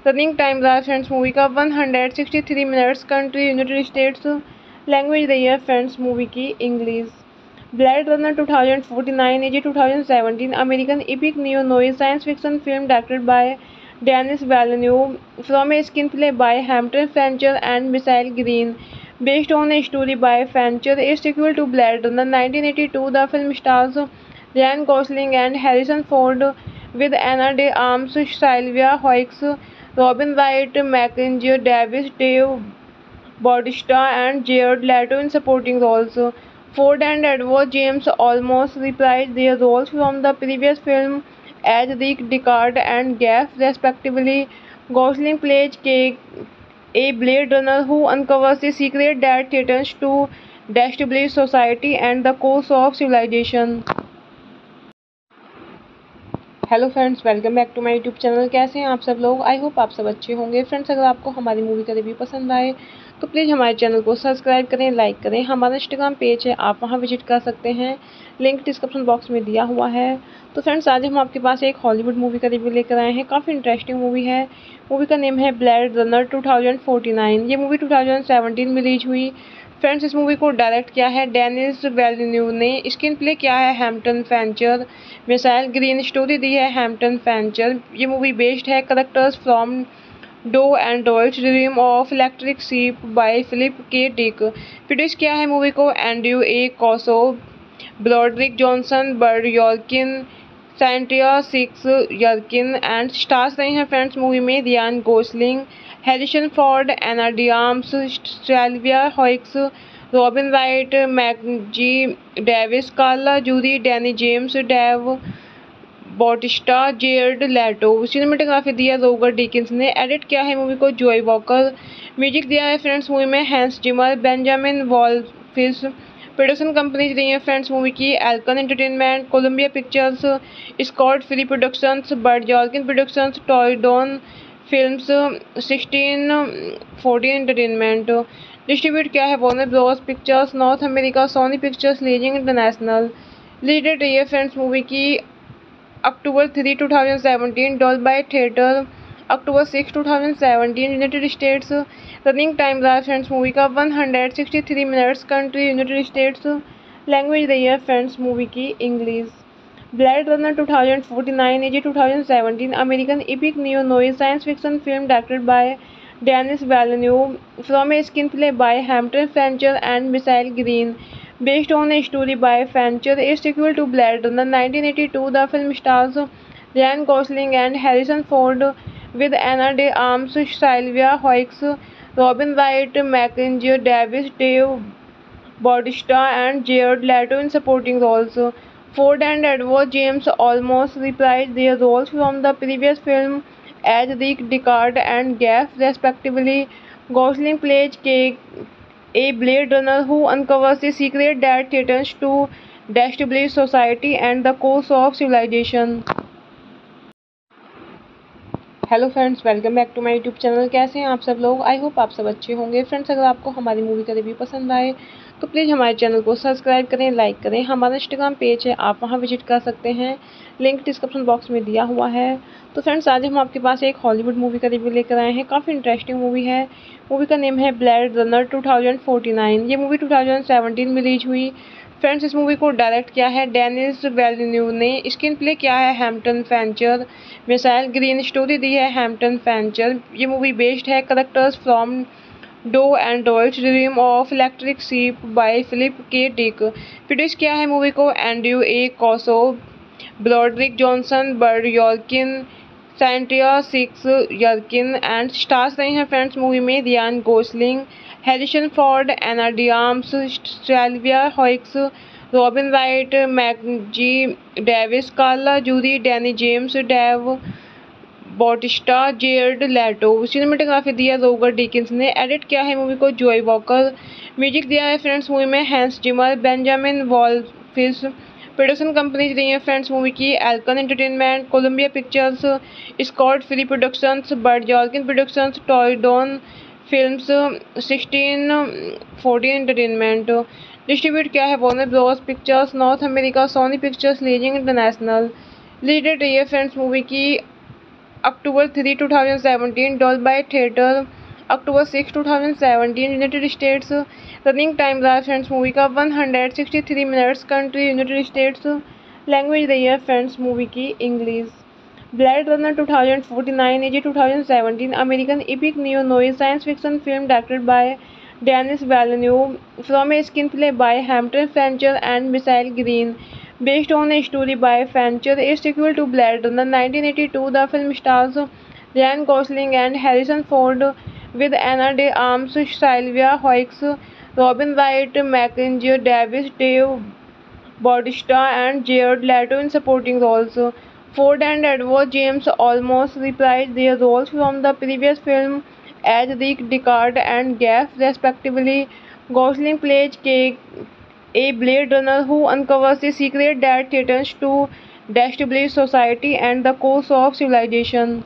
[SPEAKER 1] running time रहा friends movie का one hundred sixty three minutes country United States language रही है friends movie की English blade runner two thousand forty nine AG two thousand seventeen American epic neo noir science fiction film directed by Dennis Villeneuve, from a screenplay by Hampton Fancher and Michael Green. Based on a story by Fancher, a sequel to Blade Runner 1982, the film stars Ryan Gosling and Harrison Ford with Anna de Armas, Sylvia Hawkes, Robin Wright, Mackenzie Davis, Dave Bautista, and Jared Leto in supporting roles. Ford and Edward James almost reprised their roles from the previous film as Rick Deckard and Gaff respectively Gosling plays K a blade runner who uncovers the secret that threatens to डेस्टिब्लिश society and the course of civilisation hello friends welcome back to my YouTube channel कैसे हैं आप सब लोग I hope आप सब अच्छे होंगे friends अगर आपको हमारी मूवी का रिव्यू पसंद आए तो प्लीज़ हमारे चैनल को सब्सक्राइब करें लाइक करें हमारा इंस्टाग्राम पेज है आप वहाँ विजिट कर सकते हैं लिंक डिस्क्रिप्शन बॉक्स में दिया हुआ है तो फ्रेंड्स आज हम आपके पास एक हॉलीवुड मूवी का रिव्यू लेकर आए हैं काफ़ी इंटरेस्टिंग मूवी है मूवी का नेम है ब्लैड रनर 2049 ये मूवी 2017 में रिलीज हुई फ्रेंड्स इस मूवी को डायरेक्ट किया है डेनिस वेलिन्यू ने स्क्रीन प्ले किया है Hampton Fancher missile Green story दी है हेम्पटन फैंचर ये मूवी बेस्ड है characters from dough and dream of electric sheep by Philip K Dick produce किया है मूवी को Andrew A Kosove Broderick Johnson Bud Yorkin Cynthia six Yorkin and stars रहे हैं friends movie में Ryan Gosling Harrison Ford Ana de Armas Sylvia hoist Hoeks Robin Wright Mackenzie Davis Carla Juri Danny James Dave Bautista Jared Leto cinematography दिया Roger Deakins ने edit किया है movie को Joe Walker music दिया है फ्रेंड्स मूवी में Hans Zimmer Benjamin Wallfisch production companies रही हैं फ्रेंड्स मूवी की Alcon entertainment Columbia pictures Scott free productions Bud Yorkin productions टॉयडोन films sixteen fourteen entertainment distribute क्या है Warner Bros pictures north America Sony pictures leasing international leaded रही है friends movie की October three two thousand seventeen Dolby theatre October six two thousand seventeen United States running time are friends movie का one hundred sixty three minutes country United States language रही है friends movie की English blade runner two thousand forty nine AG two thousand seventeen American epic neo noir science fiction film directed by Denis Villeneuve from a screen play by Hampton Fancher and missile Green based on a story by Fancher, a equal to blade runner nineteen the film stars Ryan Gosling and Harrison Ford with Ana de Armas Sylvia Hoeks Robin Wright, Mackenzie Davis, Dave Bautista, and Jared Leto in supporting roles. Ford and Edward James almost reprised their roles from the previous film as Rick Deckard and Gaff, respectively. Gosling plays Kay, a Blade Runner who uncovers the secret that threatens to destabilize society and the course of civilization. Hello friends welcome back to my YouTube channel कैसे हैं आप सब लोग I hope आप सब अच्छे होंगे friends अगर आपको हमारी मूवी का रिव्यू पसंद आए तो प्लीज़ हमारे चैनल को सब्सक्राइब करें लाइक करें हमारा इंस्टाग्राम पेज है आप वहां विजिट कर सकते हैं लिंक डिस्क्रिप्शन बॉक्स में दिया हुआ है तो फ्रेंड्स आज हम आपके पास एक हॉलीवुड मूवी का रिव्यू लेकर आए हैं काफ़ी इंटरेस्टिंग मूवी है मूवी का नेम है ब्लैड रनर टू ये मूवी टू में रिलीज हुई फ्रेंड्स इस मूवी को डायरेक्ट किया है डेनिस वेलिन्यू ने स्क्रीन प्ले किया है Hampton Fancher missile Green story दी है हैम्पटन फैंचर ये मूवी बेस्ड है characters from dough and dream of electric sheep by Philip K Dick produce किया है मूवी को Andrew A Kosove Broderick Johnson Bud Yorkin Cynthia six Yorkin and stars रहे हैं friends movie में Ryan Gosling Harrison Ford Ana de Armas डियाम्स स्टेलविया Hoeks Robin Wright Mackenzie Davis Carla Juri Danny James Dave Bautista Jared Leto cinematography दिया Roger Deakins ने edit किया है movie को Joe Walker music दिया है फ्रेंड्स मूवी में Hans Zimmer Benjamin Wallfisch production companies रही है फ्रेंड्स मूवी की Alcon entertainment Columbia pictures Scott free productions Bud Yorkin productions टॉयडॉन film sixteen fourteen entertainment distribute किया है Warner Bros pictures north America Sony pictures leasing international leaded रही friends movie की October three two thousand seventeen Dolby theatre October six two thousand seventeen United States running time रहा friends movie का one hundred sixty three minutes country United States language रही है friends movie की English Blade Runner 2049 is a 2017 American epic neo-noir science fiction film directed by Dennis Villeneuve from a screenplay by Hampton Fancher and Michael Green. Based on a story by Fancher, a sequel to Blade Runner 1982, the film stars Ryan Gosling and Harrison Ford with Anna de Armas, Sylvia Hoeks, Robin Wright, Mackenzie Davis, Dave Bautista and Jared Leto in supporting roles. Ford and Edward James almost reprised their roles from the previous film as Rick Deckard and Gaff, respectively. Gosling plays K, a Blade Runner who uncovers the secret that threatens to destabilize society and the course of civilization.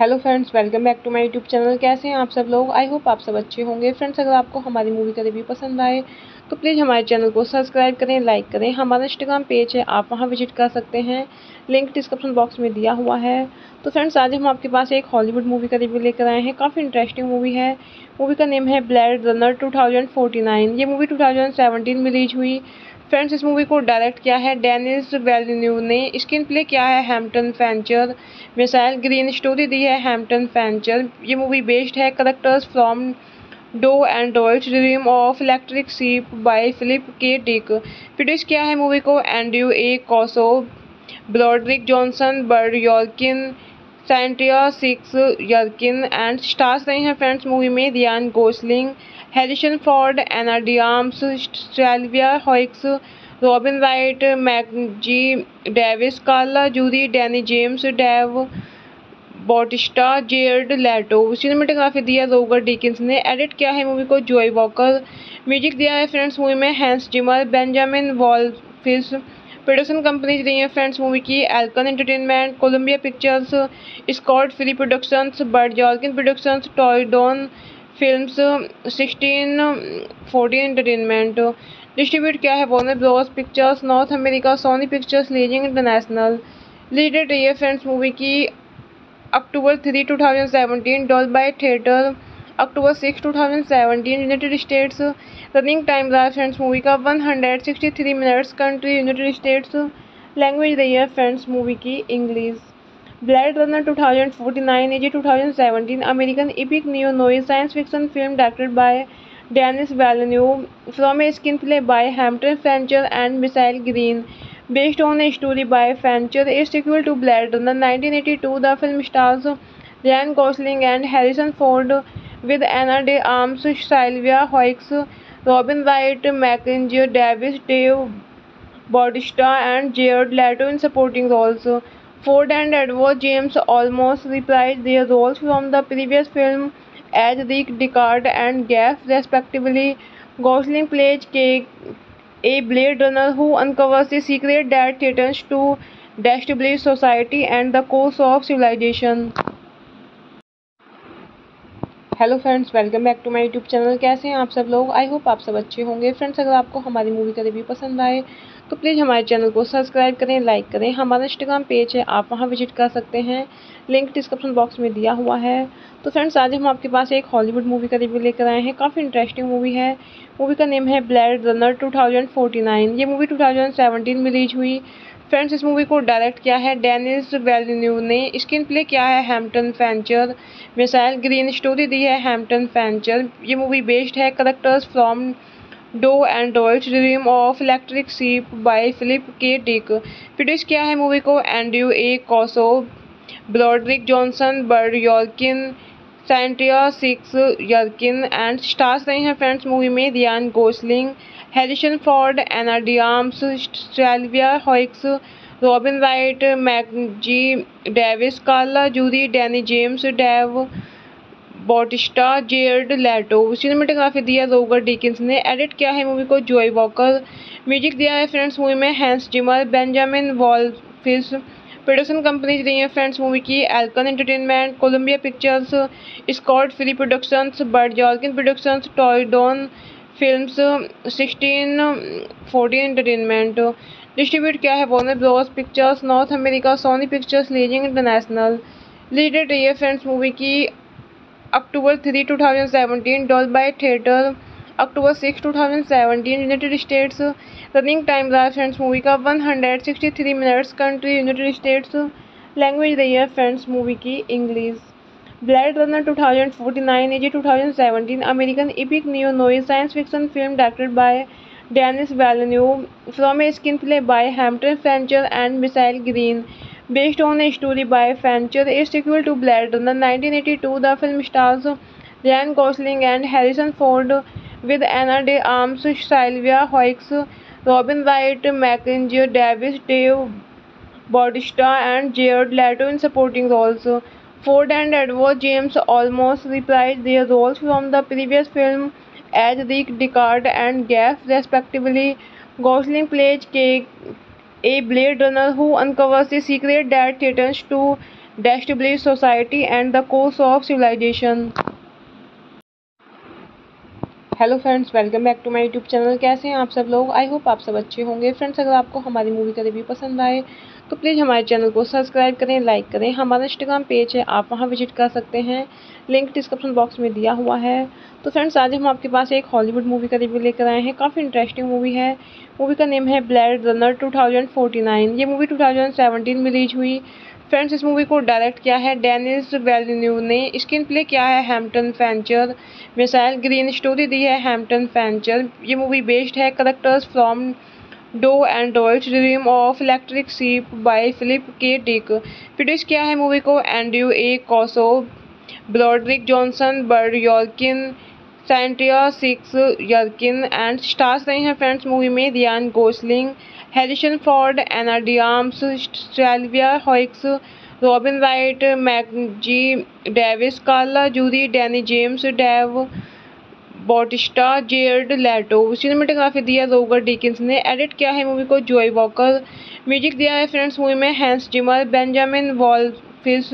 [SPEAKER 1] Hello friends welcome back to my YouTube channel कैसे हैं आप सब लोग I hope आप सब अच्छे होंगे friends अगर आपको हमारी मूवी का रिव्यू पसंद आए तो प्लीज़ हमारे चैनल को सब्सक्राइब करें लाइक करें हमारा इंस्टाग्राम पेज है आप वहाँ विजिट कर सकते हैं लिंक डिस्क्रिप्शन बॉक्स में दिया हुआ है तो फ्रेंड्स आज हम आपके पास एक हॉलीवुड मूवी का रिव्यू लेकर आए हैं काफ़ी इंटरेस्टिंग मूवी है मूवी का नेम है ब्लैड रनर टू ये मूवी टू में रिलीज हुई फ्रेंड्स इस मूवी को डायरेक्ट किया है डेनिस वेल्यू ने स्क्रीन प्ले किया है Hampton Fancher missile Green story दी है हैम्पटन फैंचर ये मूवी बेस्ड है characters from dough and dolls dream of electric sheep by Philip K Dick produce किया है मूवी को Andrew A Kosove Broderick Johnson Bud Yorkin Cynthia six Yorkin and stars रहे हैं friends movie में Ryan Gosling Harrison Ford Ana de Armas Sylvia hoist Hoeks Robin Wright Mackenzie Davis Carla Juri Danny James Dave Bautista Jared Leto cinematography दिया Roger Deakins ने edit किया है movie को Joe Walker music दिया है फ्रेंड्स मूवी में Hans Zimmer Benjamin Wallfisch production companies रही है फ्रेंड्स मूवी की Alcon entertainment Columbia pictures Scott free productions Bud Yorkin productions टॉयडॉन film sixteen fourteen entertainment distribute किया है Warner Bros pictures north America Sony pictures leasing international leaded रही है friends movie की October three two thousand seventeen Dolby theatre October six two thousand seventeen United States running time दें friends movie का one hundred sixty three minutes country United States language the year friends movie की English blade runner two thousand forty nine AJ two thousand seventeen American epic neo noir science fiction film directed by Dennis Villeneuve from a screen play by Hampton Fancher and missile Green based on a story by Fancher, is equal to Blade Runner 1982. The film stars Ryan Gosling and Harrison Ford with Anna de Armas, Sylvia Hoeks, Robin Wright, Mackenzie Davis, Dave Bautista, and Jared Leto in supporting roles. Ford and Edward James almost reprised their roles from the previous film as Rick Deckard and Gaff, respectively. Gosling plays Kate a Blade Runner who uncovers the secret that threatens to destabilize society and the course of civilization. Hello friends welcome back to my YouTube channel कैसे हैं आप सब लोग I hope आप सब अच्छे होंगे friends अगर आपको हमारी मूवी का रिव्यू पसंद आए तो प्लीज़ हमारे चैनल को सब्सक्राइब करें लाइक करें हमारा इंस्टाग्राम पेज है आप वहां विजिट कर सकते हैं लिंक डिस्क्रिप्शन बॉक्स में दिया हुआ है तो फ्रेंड्स आज हम आपके पास एक हॉलीवुड मूवी का रिव्यू लेकर आए हैं काफ़ी इंटरेस्टिंग मूवी है मूवी का नेम है ब्लैड रनर 2049 ये मूवी 2017 में रिलीज हुई फ्रेंड्स इस मूवी को डायरेक्ट किया है डेनिस वेलिन्यू ने स्क्रीन प्ले किया है Hampton Fancher missile Green story दी है हैम्पटन फैंचर ये मूवी बेस्ड है characters from dough and dream of electric sheep by Philip K Dick produce किया है मूवी को Andrew A Kosove Broderick Johnson Bud Yorkin Cynthia six Yorkin and stars रहे हैं friends movie में Ryan Gosling Harrison Ford Ana de Armas Sylvia स्टेलविया Hoeks Robin Wright Mackenzie Davis Carla Juri Danny James Dave Bautista Jared Leto cinematography दिया Roger Deakins ने edit किया है movie को Joe Walker music दिया है फ्रेंड्स मूवी में Hans Zimmer Benjamin Wallfisch production companies रही हैं फ्रेंड्स मूवी की Alcon entertainment Columbia pictures Scott free productions Bud Yorkin productions टॉयडोन films sixteen fourteen entertainment distribute क्या है Warner Bros pictures north America Sony pictures leasing international leaded रही है friends movie की October three two thousand seventeen Dolby theatre October six two thousand seventeen United States running time are friends movie का one hundred sixty three minutes country United States language रही है friends movie की English blade runner two thousand forty nine ये two thousand seventeen American epic neo noir science fiction film directed by Dennis Villeneuve from a screen play by Hampton Fancher and missile Green based on a story by Fancher, a equal to blade runner nineteen the film stars Ryan Gosling and Harrison Ford with Ana de Armas Sylvia Hoeks Robin Wright, Mackenzie Davis, Dave Bautista, and Jared Leto in supporting roles. Ford and Edward James almost reprised their roles from the previous film as Rick Deckard and Gaff, respectively. Gosling plays Kay, a Blade Runner who uncovers the secret that threatens to destabilize society and the course of civilization. Hello friends welcome back to my YouTube channel कैसे हैं आप सब लोग I hope आप सब अच्छे होंगे friends अगर आपको हमारी मूवी का रिव्यू पसंद आए तो प्लीज़ हमारे चैनल को सब्सक्राइब करें लाइक करें हमारा इंस्टाग्राम पेज है आप वहां विजिट कर सकते हैं लिंक डिस्क्रिप्शन बॉक्स में दिया हुआ है तो फ्रेंड्स आज हम आपके पास एक हॉलीवुड मूवी का रिव्यू लेकर आए हैं काफ़ी इंटरेस्टिंग मूवी है मूवी का नेम है ब्लैड रनर टू ये मूवी टू में रिलीज हुई फ्रेंड्स इस मूवी को डायरेक्ट किया है डेनिस वेलिन्यू ने स्क्रीन प्ले किया है Hampton Fancher missile Green story दी है हैम्पटन फैंचर ये मूवी बेस्ड है characters from dough and डॉइट्स dream of electric sheep by Philip K Dick produce किया है मूवी को Andrew A Kosove Broderick Johnson Bud Yorkin Cynthia six Yorkin and stars रहे हैं friends movie में Ryan Gosling Harrison Ford Ana de Armas Sylvia hoist Hoeks Robin Wright Mackenzie Davis Carla Juri Danny James Dave Bautista Jared Leto cinematography दिया Roger Deakins ने edit किया है movie को Joe Walker music दिया है फ्रेंड्स मूवी में Hans Zimmer Benjamin Wallfisch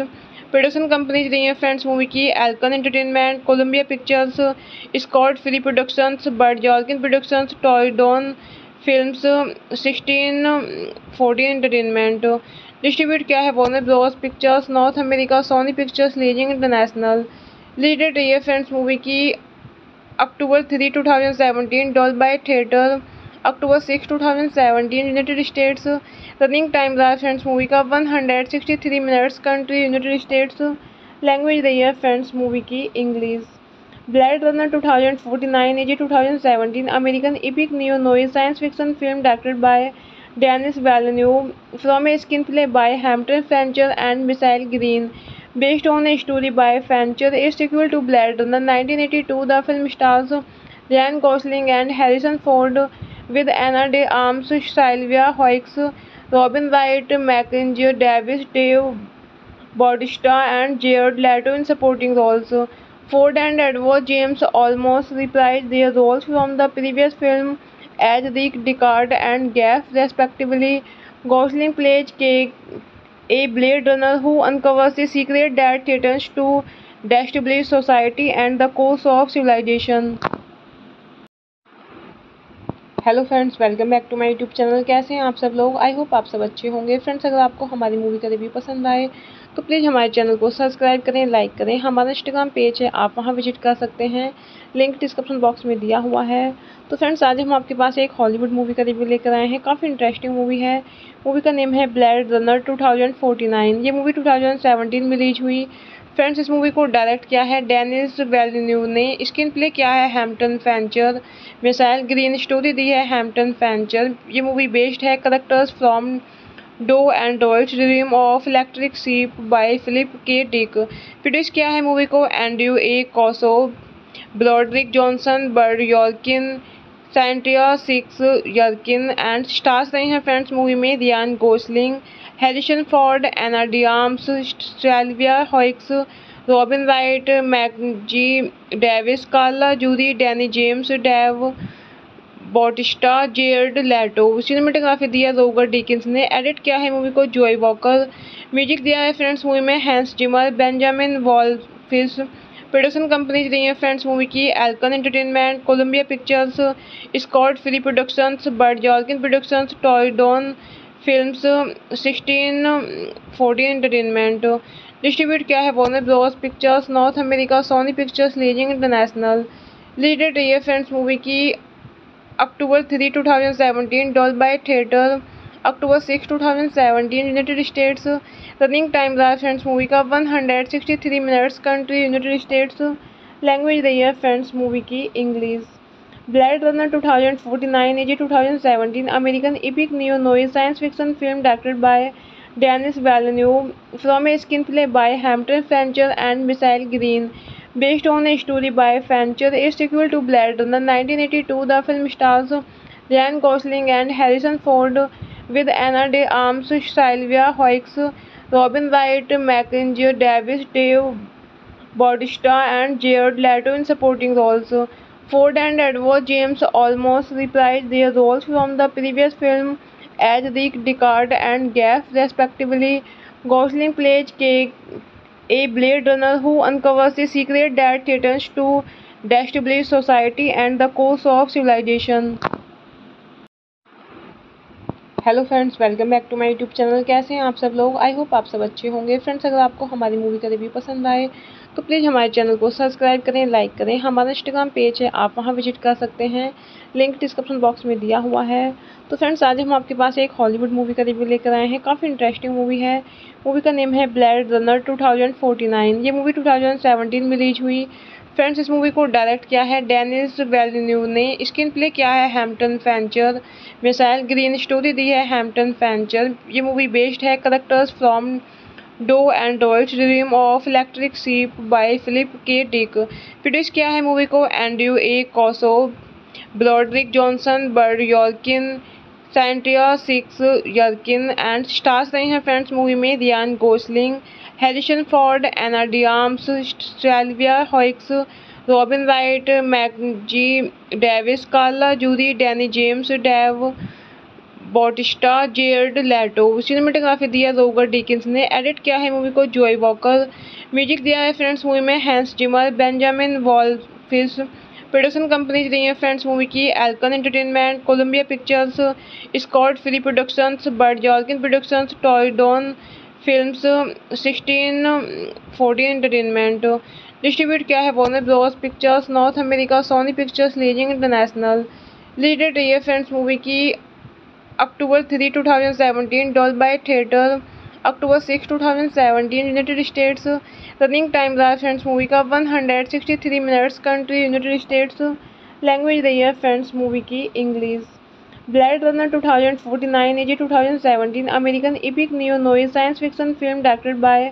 [SPEAKER 1] production companies रही है फ्रेंड्स मूवी की Alcon entertainment Columbia pictures Scott free productions Bud Yorkin productions don film sixteen fourteen entertainment distribute किया है Warner Bros pictures north America Sony pictures leasing international leaded रही friends movie की October three two thousand seventeen Dolby theatre October six two thousand seventeen United States running time रहा friends movie का one hundred sixty three minutes country United States language रही है friends movie की English Blade Runner 2049 is a 2017 American epic neo-noir science fiction film directed by Dennis Villeneuve from a screenplay by Hampton Fancher and Michael Green. Based on a story by Fancher, a sequel to Blade Runner 1982, the film stars Ryan Gosling and Harrison Ford with Anna de Armas, Sylvia Hoeks, Robin Wright, Mackenzie Davis, Dave Bautista and Jared Leto in supporting roles. Ford and Edward James almost reprised their roles from the previous film as Rick Deckard and Gaff, respectively. Gosling plays K, a Blade Runner who uncovers the secret that threatens to destabilize society and the course of civilization. Hello friends welcome back to my YouTube channel कैसे हैं आप सब लोग I hope आप सब अच्छे होंगे friends अगर आपको हमारी मूवी का रिव्यू पसंद आए तो प्लीज़ हमारे चैनल को सब्सक्राइब करें लाइक करें हमारा इंस्टाग्राम पेज है आप वहाँ विजिट कर सकते हैं लिंक डिस्क्रिप्शन बॉक्स में दिया हुआ है तो फ्रेंड्स आज हम आपके पास एक हॉलीवुड मूवी का रिव्यू लेकर आए हैं काफ़ी इंटरेस्टिंग मूवी है मूवी का नेम है ब्लैड रनर टू ये मूवी टू में रिलीज हुई फ्रेंड्स इस मूवी को डायरेक्ट किया है डेनिस वेल्यू ने स्क्रीन प्ले किया है Hampton Fancher missile Green story दी है हैम्पटन फैंचर ये मूवी बेस्ड है characters from dough and dream of electric sheep by Philip K Dick produce किया है मूवी को Andrew A Kosove Broderick Johnson Bud Yorkin Cynthia Sikes Yorkin and stars रहे हैं friends movie में Ryan Gosling Harrison Ford Ana de Armas Sylvia hoist Hoeks Robin Wright Mackenzie Davis Carla Juri Danny James Dave Bautista Jared Leto cinematography दिया Roger Deakins ने edit किया है movie को Joe Walker music दिया है फ्रेंड्स मूवी में Hans Zimmer Benjamin Wallfisch production companies रही है फ्रेंड्स मूवी की Alcon entertainment Columbia pictures Scott free productions Bud Yorkin productions टॉयडॉन film sixteen fourteen entertainment distribute किया है Warner Bros pictures north America Sony pictures leasing international leaded रही है friends movie की October three two thousand seventeen Dolby theatre October six two thousand seventeen United States running time दें friends movie का one hundred sixty three minutes country United States language रही है friends movie की English blade runner two thousand forty nine AG two thousand seventeen American epic neo noir science fiction film directed by Dennis Villeneuve from a screen play by Hampton Fancher and missile Green based on a story by Fancher, is equal to Blade Runner 1982. The film stars Ryan Gosling and Harrison Ford with Anna De Armas, Sylvia Hoeks, Robin Wright, Mackenzie Davis, Dave Bautista, and Jared Leto in supporting roles. Ford and Edward James almost reprised their roles from the previous film as Rick Deckard and Gaff, respectively. Gosling plays Kate a Blade Runner who uncovers the secret that threatens to destabilize society and the course of civilization. Hello friends welcome back to my YouTube channel कैसे हैं आप सब लोग I hope आप सब अच्छे होंगे friends अगर आपको हमारी मूवी का रिव्यू पसंद आए तो प्लीज़ हमारे चैनल को सब्सक्राइब करें लाइक करें हमारा इंस्टाग्राम पेज है आप वहाँ विजिट कर सकते हैं लिंक डिस्क्रिप्शन बॉक्स में दिया हुआ है तो फ्रेंड्स आज हम आपके पास एक हॉलीवुड मूवी का रिव्यू लेकर आए हैं काफ़ी इंटरेस्टिंग मूवी है मूवी का नेम है ब्लैड रनर टू ये मूवी टू में रिलीज हुई फ्रेंड्स इस मूवी को डायरेक्ट किया है डेनिस वेल्यू ने स्क्रीन प्ले किया है Hampton Fancher missile Green story दी है हैम्पटन फैंचर ये मूवी बेस्ड है characters from dough and dolls dream of electric sheep by Philip K Dick produce किया है मूवी को Andrew A Kosove Broderick Johnson Bud Yorkin Cynthia six Yorkin and stars रहे हैं friends movie में Ryan Gosling Harrison Ford Ana de Armas Sylvia hoist Hoeks Robin Wright Mackenzie Davis Carla Juri Danny James Dave Bautista Jared Leto cinematography दिया Roger Deakins ने edit किया है movie को Joe Walker music दिया है फ्रेंड्स मूवी में Hans Zimmer Benjamin Wallfisch production companies रही है फ्रेंड्स मूवी की Alcon entertainment Columbia pictures Scott फिली productions Bud Yorkin productions टॉयडॉन film sixteen fourteen entertainment distribute किया है Warner Bros pictures north America Sony pictures leasing international leaded रही है friends movie की October three two thousand seventeen Dolby theatre October six two thousand seventeen United States running time दें friends movie का one hundred sixty three minutes country United States language the year friends movie की English blade runner two thousand forty nine AJ two thousand seventeen American epic neo noir science fiction film directed by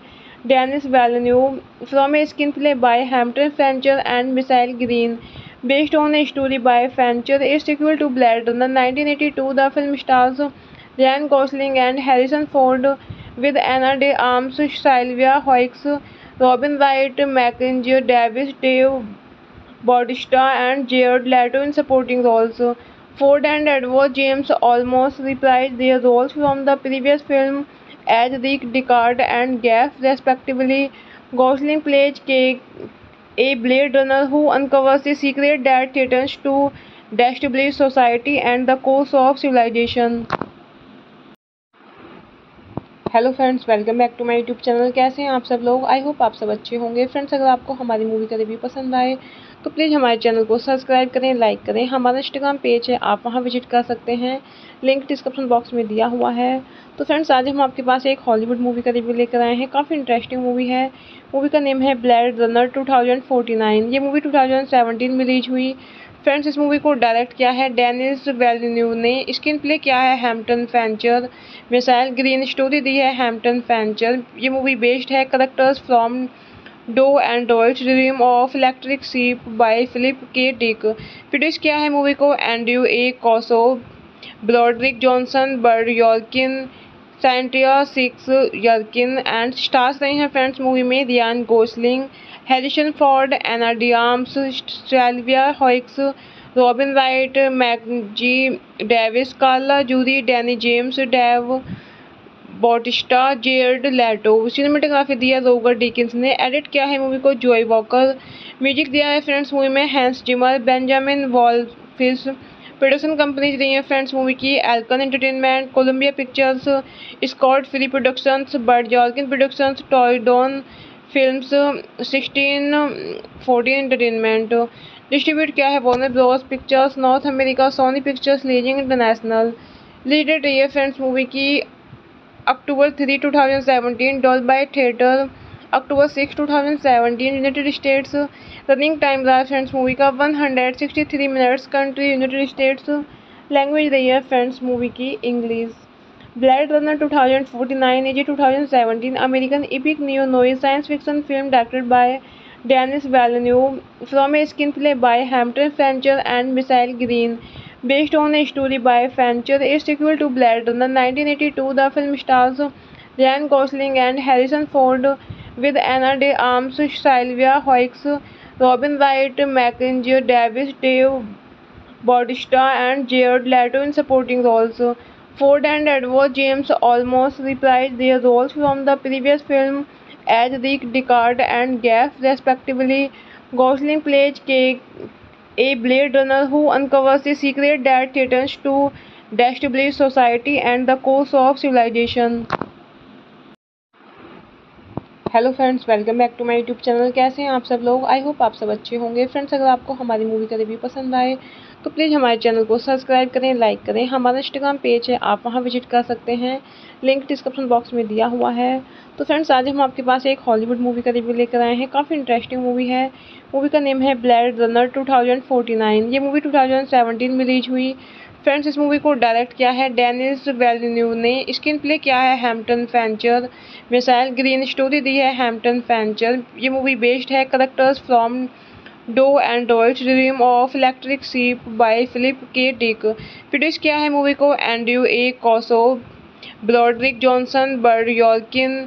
[SPEAKER 1] Dennis Villeneuve from a screen play by Hampton Fancher and missile Green based on a story by Fancher, is equal to Blade Runner 1982. The film stars Ryan Gosling and Harrison Ford with Anna de Armas, Sylvia Hoeks, Robin Wright, Mackenzie Davis, Dave Bautista, and Jared Leto in supporting roles. Ford and Edward James almost reprised their roles from the previous film as Rick Deckard and Gaff, respectively. Gosling plays Kate a Blade Runner who uncovers the secret that threatens to destabilize society and the course of civilization. Hello friends welcome back to my YouTube channel कैसे हैं आप सब लोग I hope आप सब अच्छे होंगे friends अगर आपको हमारी मूवी का रिव्यू पसंद आए तो प्लीज़ हमारे चैनल को सब्सक्राइब करें लाइक करें हमारा इंस्टाग्राम पेज है आप वहां विजिट कर सकते हैं लिंक डिस्क्रिप्शन बॉक्स में दिया हुआ है तो फ्रेंड्स आज हम आपके पास एक हॉलीवुड मूवी का रिव्यू लेकर आए हैं काफ़ी इंटरेस्टिंग मूवी है मूवी का नेम है ब्लैड रनर टू ये मूवी टू में रिलीज हुई फ्रेंड्स इस मूवी को डायरेक्ट किया है डेनिस वेलिन्यू ने स्क्रीन प्ले किया है Hampton Fancher missile Green story दी है हैम्पटन फैंचर ये मूवी बेस्ड है characters from dough and dream of electric sheep by Philip K Dick produce किया है मूवी को Andrew A Kosove Broderick Johnson Bud Yorkin Cynthia six Yorkin and stars रहे हैं friends movie में Ryan Gosling Harrison Ford एनाडियाम्स डियाम्स स्टेलविया Hoeks Robin Wright Mackenzie Davis Carla Juri Danny James Dave Bautista Jared Leto cinematography दिया Roger Deakins ने edit किया है movie को Joe Walker music दिया है फ्रेंड्स मूवी में Hans Zimmer Benjamin Wallfisch production companies रही है फ्रेंड्स मूवी की Alcon entertainment Columbia pictures Scott free productions Bud Yorkin productions टॉयडॉन film sixteen fourteen entertainment distribute किया है Warner Bros pictures north America Sony pictures leasing international leaded रही friends movie की October three two thousand seventeen Dolby theatre October six two thousand seventeen United States running time रहा friends movie का one hundred sixty three minutes country United States language रही है friends movie की English Blade Runner 2049 is a 2017 American epic neo-noir science fiction film directed by Dennis Villeneuve from a screenplay by Hampton Fancher and Michael Green. Based on a story by Fancher, a sequel to Blade Runner 1982, the film stars Ryan Gosling and Harrison Ford with Anna de Armas, Sylvia Hoeks, Robin Wright, Mackenzie Davis, Dave Bautista and Jared Leto in supporting roles. Ford and Edward James almost reprised their roles from the previous film as Rick Deckard and Gaff, respectively. Gosling plays K, a Blade Runner who uncovers the secret that threatens to destabilize society and the course of civilization. Hello friends welcome back to my YouTube channel कैसे हैं आप सब लोग I hope आप सब अच्छे होंगे friends अगर आपको हमारी मूवी का रिव्यू पसंद आए तो प्लीज़ हमारे चैनल को सब्सक्राइब करें लाइक करें हमारा इंस्टाग्राम पेज है आप वहाँ विजिट कर सकते हैं लिंक डिस्क्रिप्शन बॉक्स में दिया हुआ है तो फ्रेंड्स आज हम आपके पास एक हॉलीवुड मूवी का रिव्यू लेकर आए हैं काफ़ी इंटरेस्टिंग मूवी है मूवी का नेम है ब्लैड रनर टू ये मूवी टू में रिलीज हुई फ्रेंड्स इस मूवी को डायरेक्ट किया है डेनिस वेल्यू ने स्क्रीन प्ले किया है Hampton Fancher missile Green story दी है हैम्पटन फैंचर ये मूवी बेस्ड है characters from dough and dolls dream of electric sheep by Philip K Dick produce किया है मूवी को Andrew A Kosove Broderick Johnson Bud Yorkin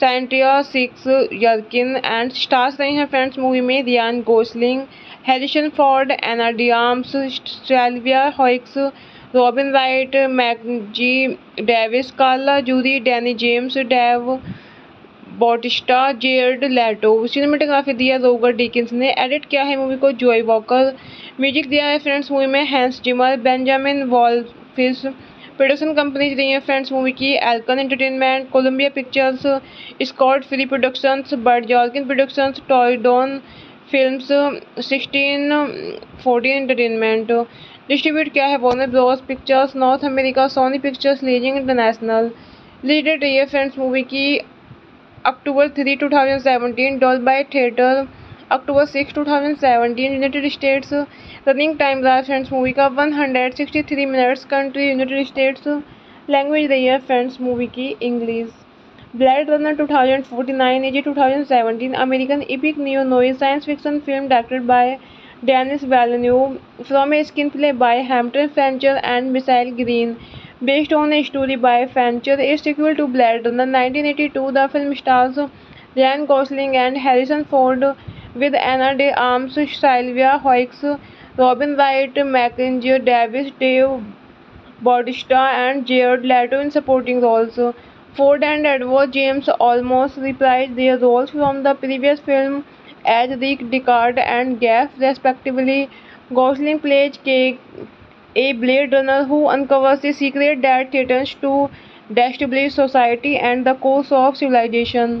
[SPEAKER 1] Cynthia Sikes Yorkin and stars रहे हैं friends movie में Ryan Gosling Harrison Ford Ana de Armas Sylvia hoist Hoeks Robin Wright Mackenzie Davis Carla Juri Danny James Dave Bautista Jared Leto cinematography दिया Roger Deakins ने edit किया है movie को Joe Walker music दिया है फ्रेंड्स मूवी में Hans Zimmer Benjamin Wallfisch production companies रही है फ्रेंड्स मूवी की Alcon entertainment Columbia pictures Scott free productions Bud Yorkin productions टॉयडॉन film sixteen fourteen entertainment distribute किया है Warner Bros pictures north America Sony pictures leasing international leaded रही है friends movie की October three two thousand seventeen Dolby theatre October six two thousand seventeen United States running time दें friends movie का one hundred sixty three minutes country United States language the year friends movie की English blade runner two thousand forty nine AJ two thousand seventeen American epic neo noir science fiction film directed by Dennis Villeneuve from a screen play by Hampton Fancher and missile Green based on a story by Fancher, is equal to Blade Runner 1982. The film stars Ryan Gosling and Harrison Ford with Anna de Armas, Sylvia Hawkes, Robin Wright, Mackenzie Davis, Dave Bautista, and Jared Leto in supporting roles. Ford and Edward James almost reprised their roles from the previous film as Rick Deckard and Gaff, respectively. Gosling plays Kate a Blade Runner who uncovers the secret that threatens to destabilize society and the course of civilization.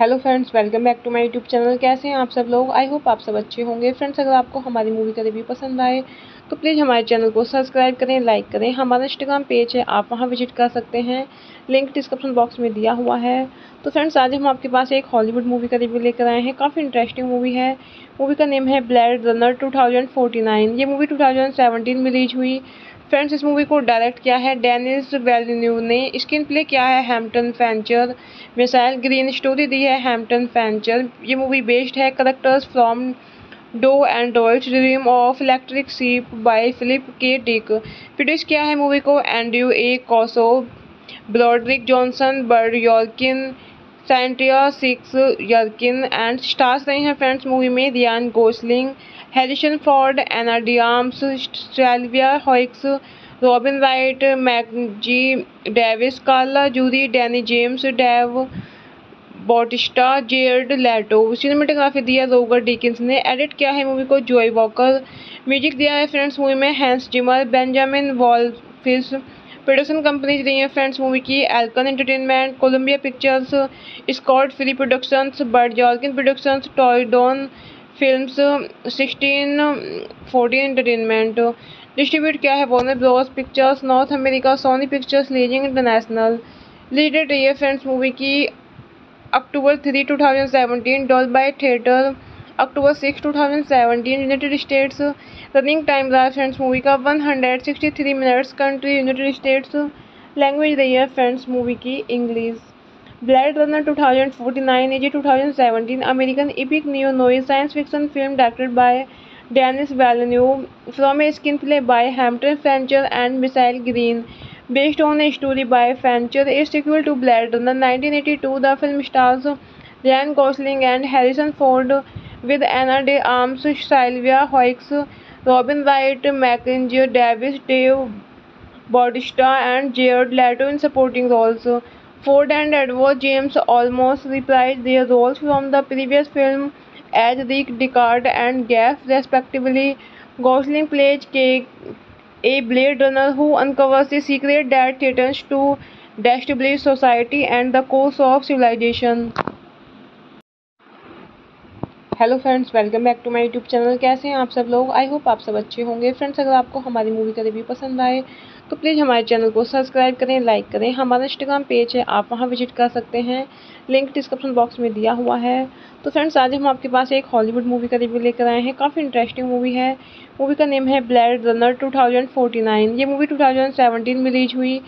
[SPEAKER 1] Hello friends welcome back to my YouTube channel कैसे हैं आप सब लोग I hope आप सब अच्छे होंगे friends अगर आपको हमारी मूवी का रिव्यू पसंद आए तो प्लीज़ हमारे चैनल को सब्सक्राइब करें लाइक करें हमारा इंस्टाग्राम पेज है आप वहां विजिट कर सकते हैं लिंक डिस्क्रिप्शन बॉक्स में दिया हुआ है तो फ्रेंड्स आज हम आपके पास एक हॉलीवुड मूवी का रिव्यू लेकर आए हैं काफ़ी इंटरेस्टिंग मूवी है मूवी का नेम है ब्लैड रनर 2049 ये मूवी 2017 में रिलीज हुई फ्रेंड्स इस मूवी को डायरेक्ट किया है डेनिस वेलिन्यू ने स्क्रीन प्ले किया है Hampton Fancher missile Green story दी है हेम्पटन फैंचर ये मूवी बेस्ड है characters from dough and dream of electric sheep by Philip K Dick produce किया है मूवी को Andrew A Kosove Broderick Johnson Bud Yorkin Cynthia six Yorkin and stars रहे हैं friends movie में Ryan Gosling Harrison Ford Ana de Armas Sylvia hoist Hoeks Robin Wright Mackenzie Davis Carla Juri Danny James Dave Bautista Jared Leto cinematography दिया Roger Deakins ने edit किया है movie को Joe Walker music दिया है फ्रेंड्स मूवी में Hans Zimmer Benjamin Wallfisch production companies रही हैं फ्रेंड्स मूवी की Alcon entertainment Columbia pictures Scott free productions Bud Yorkin productions don films sixteen fourteen entertainment distribute क्या है Warner Bros pictures north America Sony pictures leasing international leaded रही है friends movie की October three two thousand seventeen Dolby theatre October 6, 2017, United States. Running time, are movie 163 minutes. Country United States. Language the year movie की English. Blade runner 2049 is 2017 American epic neo-noir science fiction film, directed by Denis Villeneuve from a screenplay by Hampton Hampton and and Green, based on a story by Fancher, a sequel to Blade Runner 1982. The film stars Ryan Gosling and Harrison Ford with Anna De Armas, Sylvia Hoeks, Robin Wright, Mackenzie Davis, Dave Bautista, and Jared Leto in supporting roles. Ford and Edward James almost reprised their roles from the previous film as Rick Deckard and Gaff, respectively. Gosling plays K- a Blade Runner who uncovers the secret that threatens to destabilize society and the course of civilization. Hello friends welcome back to my YouTube channel कैसे हैं आप सब लोग I hope आप सब अच्छे होंगे friends अगर आपको हमारी मूवी का रिव्यू पसंद आए तो प्लीज़ हमारे चैनल को सब्सक्राइब करें लाइक करें हमारा इंस्टाग्राम पेज है आप वहां विजिट कर सकते हैं लिंक डिस्क्रिप्शन बॉक्स में दिया हुआ है तो फ्रेंड्स आज हम आपके पास एक हॉलीवुड मूवी का रिव्यू लेकर आए हैं काफ़ी इंटरेस्टिंग मूवी है मूवी का नेम है ब्लैड रनर टू ये मूवी टू में रिलीज हुई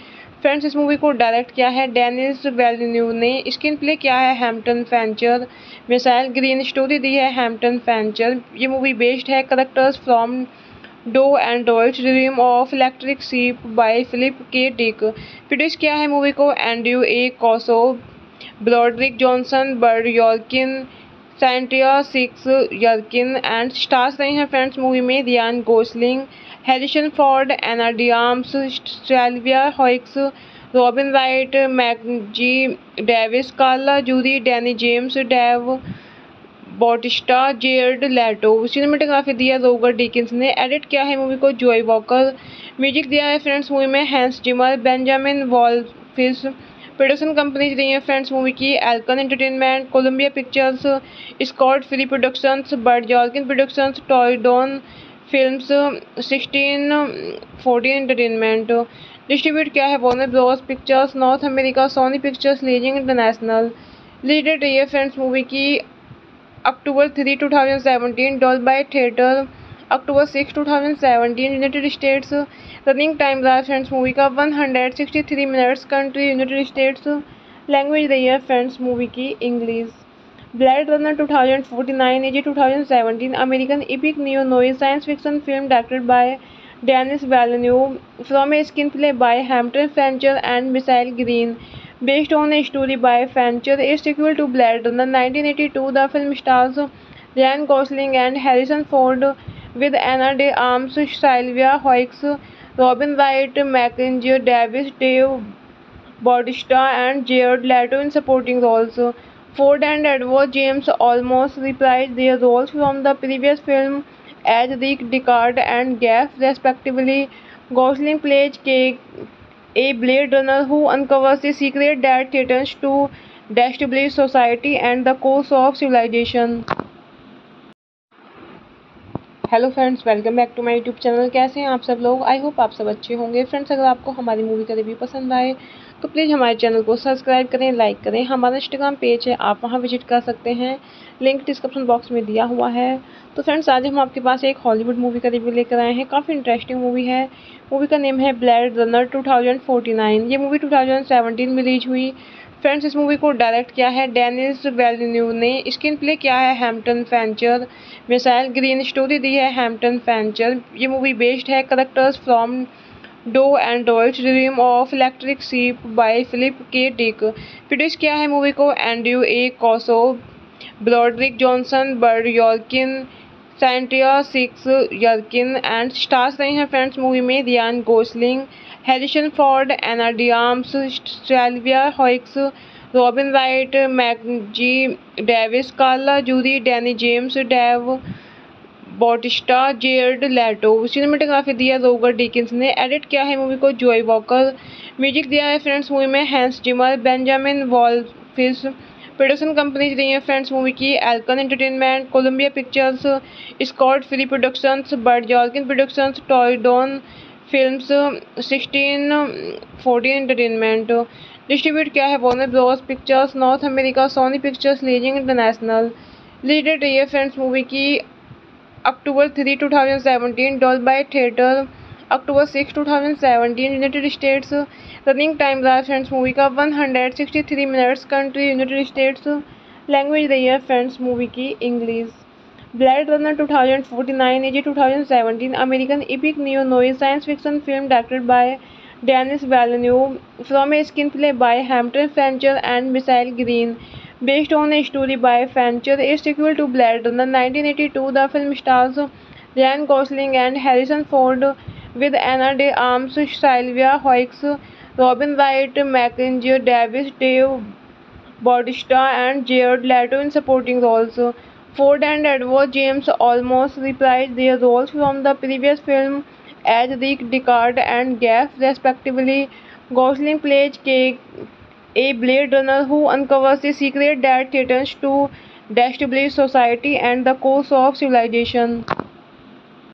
[SPEAKER 1] फ्रेंड्स इस मूवी को डायरेक्ट किया है डेनिस वेलिन्यू ने स्क्रीन प्ले किया है Hampton Fancher missile Green story दी है हैम्पटन फेंचर ये मूवी बेस्ड है characters from dough and dream of electric sheep by Philip K Dick produce किया है मूवी को Andrew A Kosove Broderick Johnson Bud Yorkin Cynthia six Yorkin and stars रहे हैं friends movie में Ryan Gosling Harrison Ford Ana de Armas Sylvia hoist Hoeks Robin Wright Mackenzie Davis Carla Juri Danny James Dave Bautista Jared Leto cinematography दिया Roger Deakins ने edit किया है movie को Joe Walker music दिया है फ्रेंड्स मूवी में Hans Zimmer Benjamin Wallfisch production companies रही है फ्रेंड्स मूवी की Alcon entertainment Columbia pictures Scott free productions Bud Yorkin productions टॉयडॉन film sixteen fourteen entertainment distribute किया है Warner Bros pictures north America Sony pictures leasing international leaded रही friends movie की October three two thousand seventeen Dolby theatre October six two thousand seventeen United States running time रहा friends movie का one hundred sixty three minutes country United States language रही है friends movie की English blade runner two thousand forty nine AG two thousand seventeen American epic neo noir science fiction film directed by Dennis Villeneuve, from a screenplay by Hampton Fancher and Michael Green. Based on a story by Fancher, a sequel to Blade Runner 1982, the film stars Ryan Gosling and Harrison Ford with Anna de Armas, Sylvia Hawkes, Robin Wright, Mackenzie Davis, Dave Bautista, and Jared Leto in supporting roles. Ford and Edward James almost reprised their roles from the previous film as Rick Deckard and Gaff respectively Gosling plays K a blade runner who uncovers the secret that threatens to डेस्टिब्लिश society and the course of civilisation hello friends welcome back to my YouTube channel कैसे हैं आप सब लोग I hope आप सब अच्छे होंगे friends अगर आपको हमारी मूवी का रिव्यू पसंद आए तो प्लीज़ हमारे चैनल को सब्सक्राइब करें लाइक करें हमारा इंस्टाग्राम पेज है आप वहाँ विजिट कर सकते हैं लिंक डिस्क्रिप्शन बॉक्स में दिया हुआ है तो फ्रेंड्स आज हम आपके पास एक हॉलीवुड मूवी का रिव्यू लेकर आए हैं काफ़ी इंटरेस्टिंग मूवी है मूवी का नेम है ब्लैड रनर टू ये मूवी टू में रिलीज हुई फ्रेंड्स इस मूवी को डायरेक्ट किया है डेनिस वेल्यू ने स्क्रीन प्ले किया है Hampton Fancher missile Green story दी है हैम्पटन फैंचर ये मूवी बेस्ड है characters from dough and dolls dream of electric sheep by Philip K Dick produce किया है मूवी को Andrew A Kosove Broderick Johnson Bud Yorkin Cynthia six Yorkin and stars रहे हैं friends movie में Ryan Gosling Harrison Ford Ana de Armas Sylvia hoist Hoeks Robin Wright Mackenzie Davis Carla Juri Danny James Dave Bautista Jared Leto cinematography दिया Roger Deakins ने edit किया है movie को Joe Walker music दिया है फ्रेंड्स मूवी में Hans Zimmer Benjamin Wallfisch production companies रही है फ्रेंड्स मूवी की Alcon entertainment Columbia pictures Scott free productions Bud Yorkin productions टॉयडॉन film sixteen fourteen entertainment distribute किया है Warner Bros pictures north America Sony pictures leasing international leaded रही है friends movie की October three two thousand seventeen Dolby theatre October six two thousand seventeen United States running time दें friends movie का one hundred sixty three minutes country United States language the year friends movie की English blade runner two thousand forty nine AJ two thousand seventeen American epic neo noir science fiction film directed by Dennis Villeneuve from a screen play by Hampton Fancher and missile Green based on a story by Fancher, is sequel to Blade Runner 1982. The film stars Ryan Gosling and Harrison Ford with Anna de Armas, Sylvia Hoeks, Robin Wright, Mackenzie Davis, Dave Bautista, and Jared Leto in supporting roles. Ford and Edward James almost reprised their roles from the previous film as Rick Deckard and Gaff, respectively. Gosling plays Kate a Blade Runner who uncovers the secret that threatens to destabilize society and the course of civilization.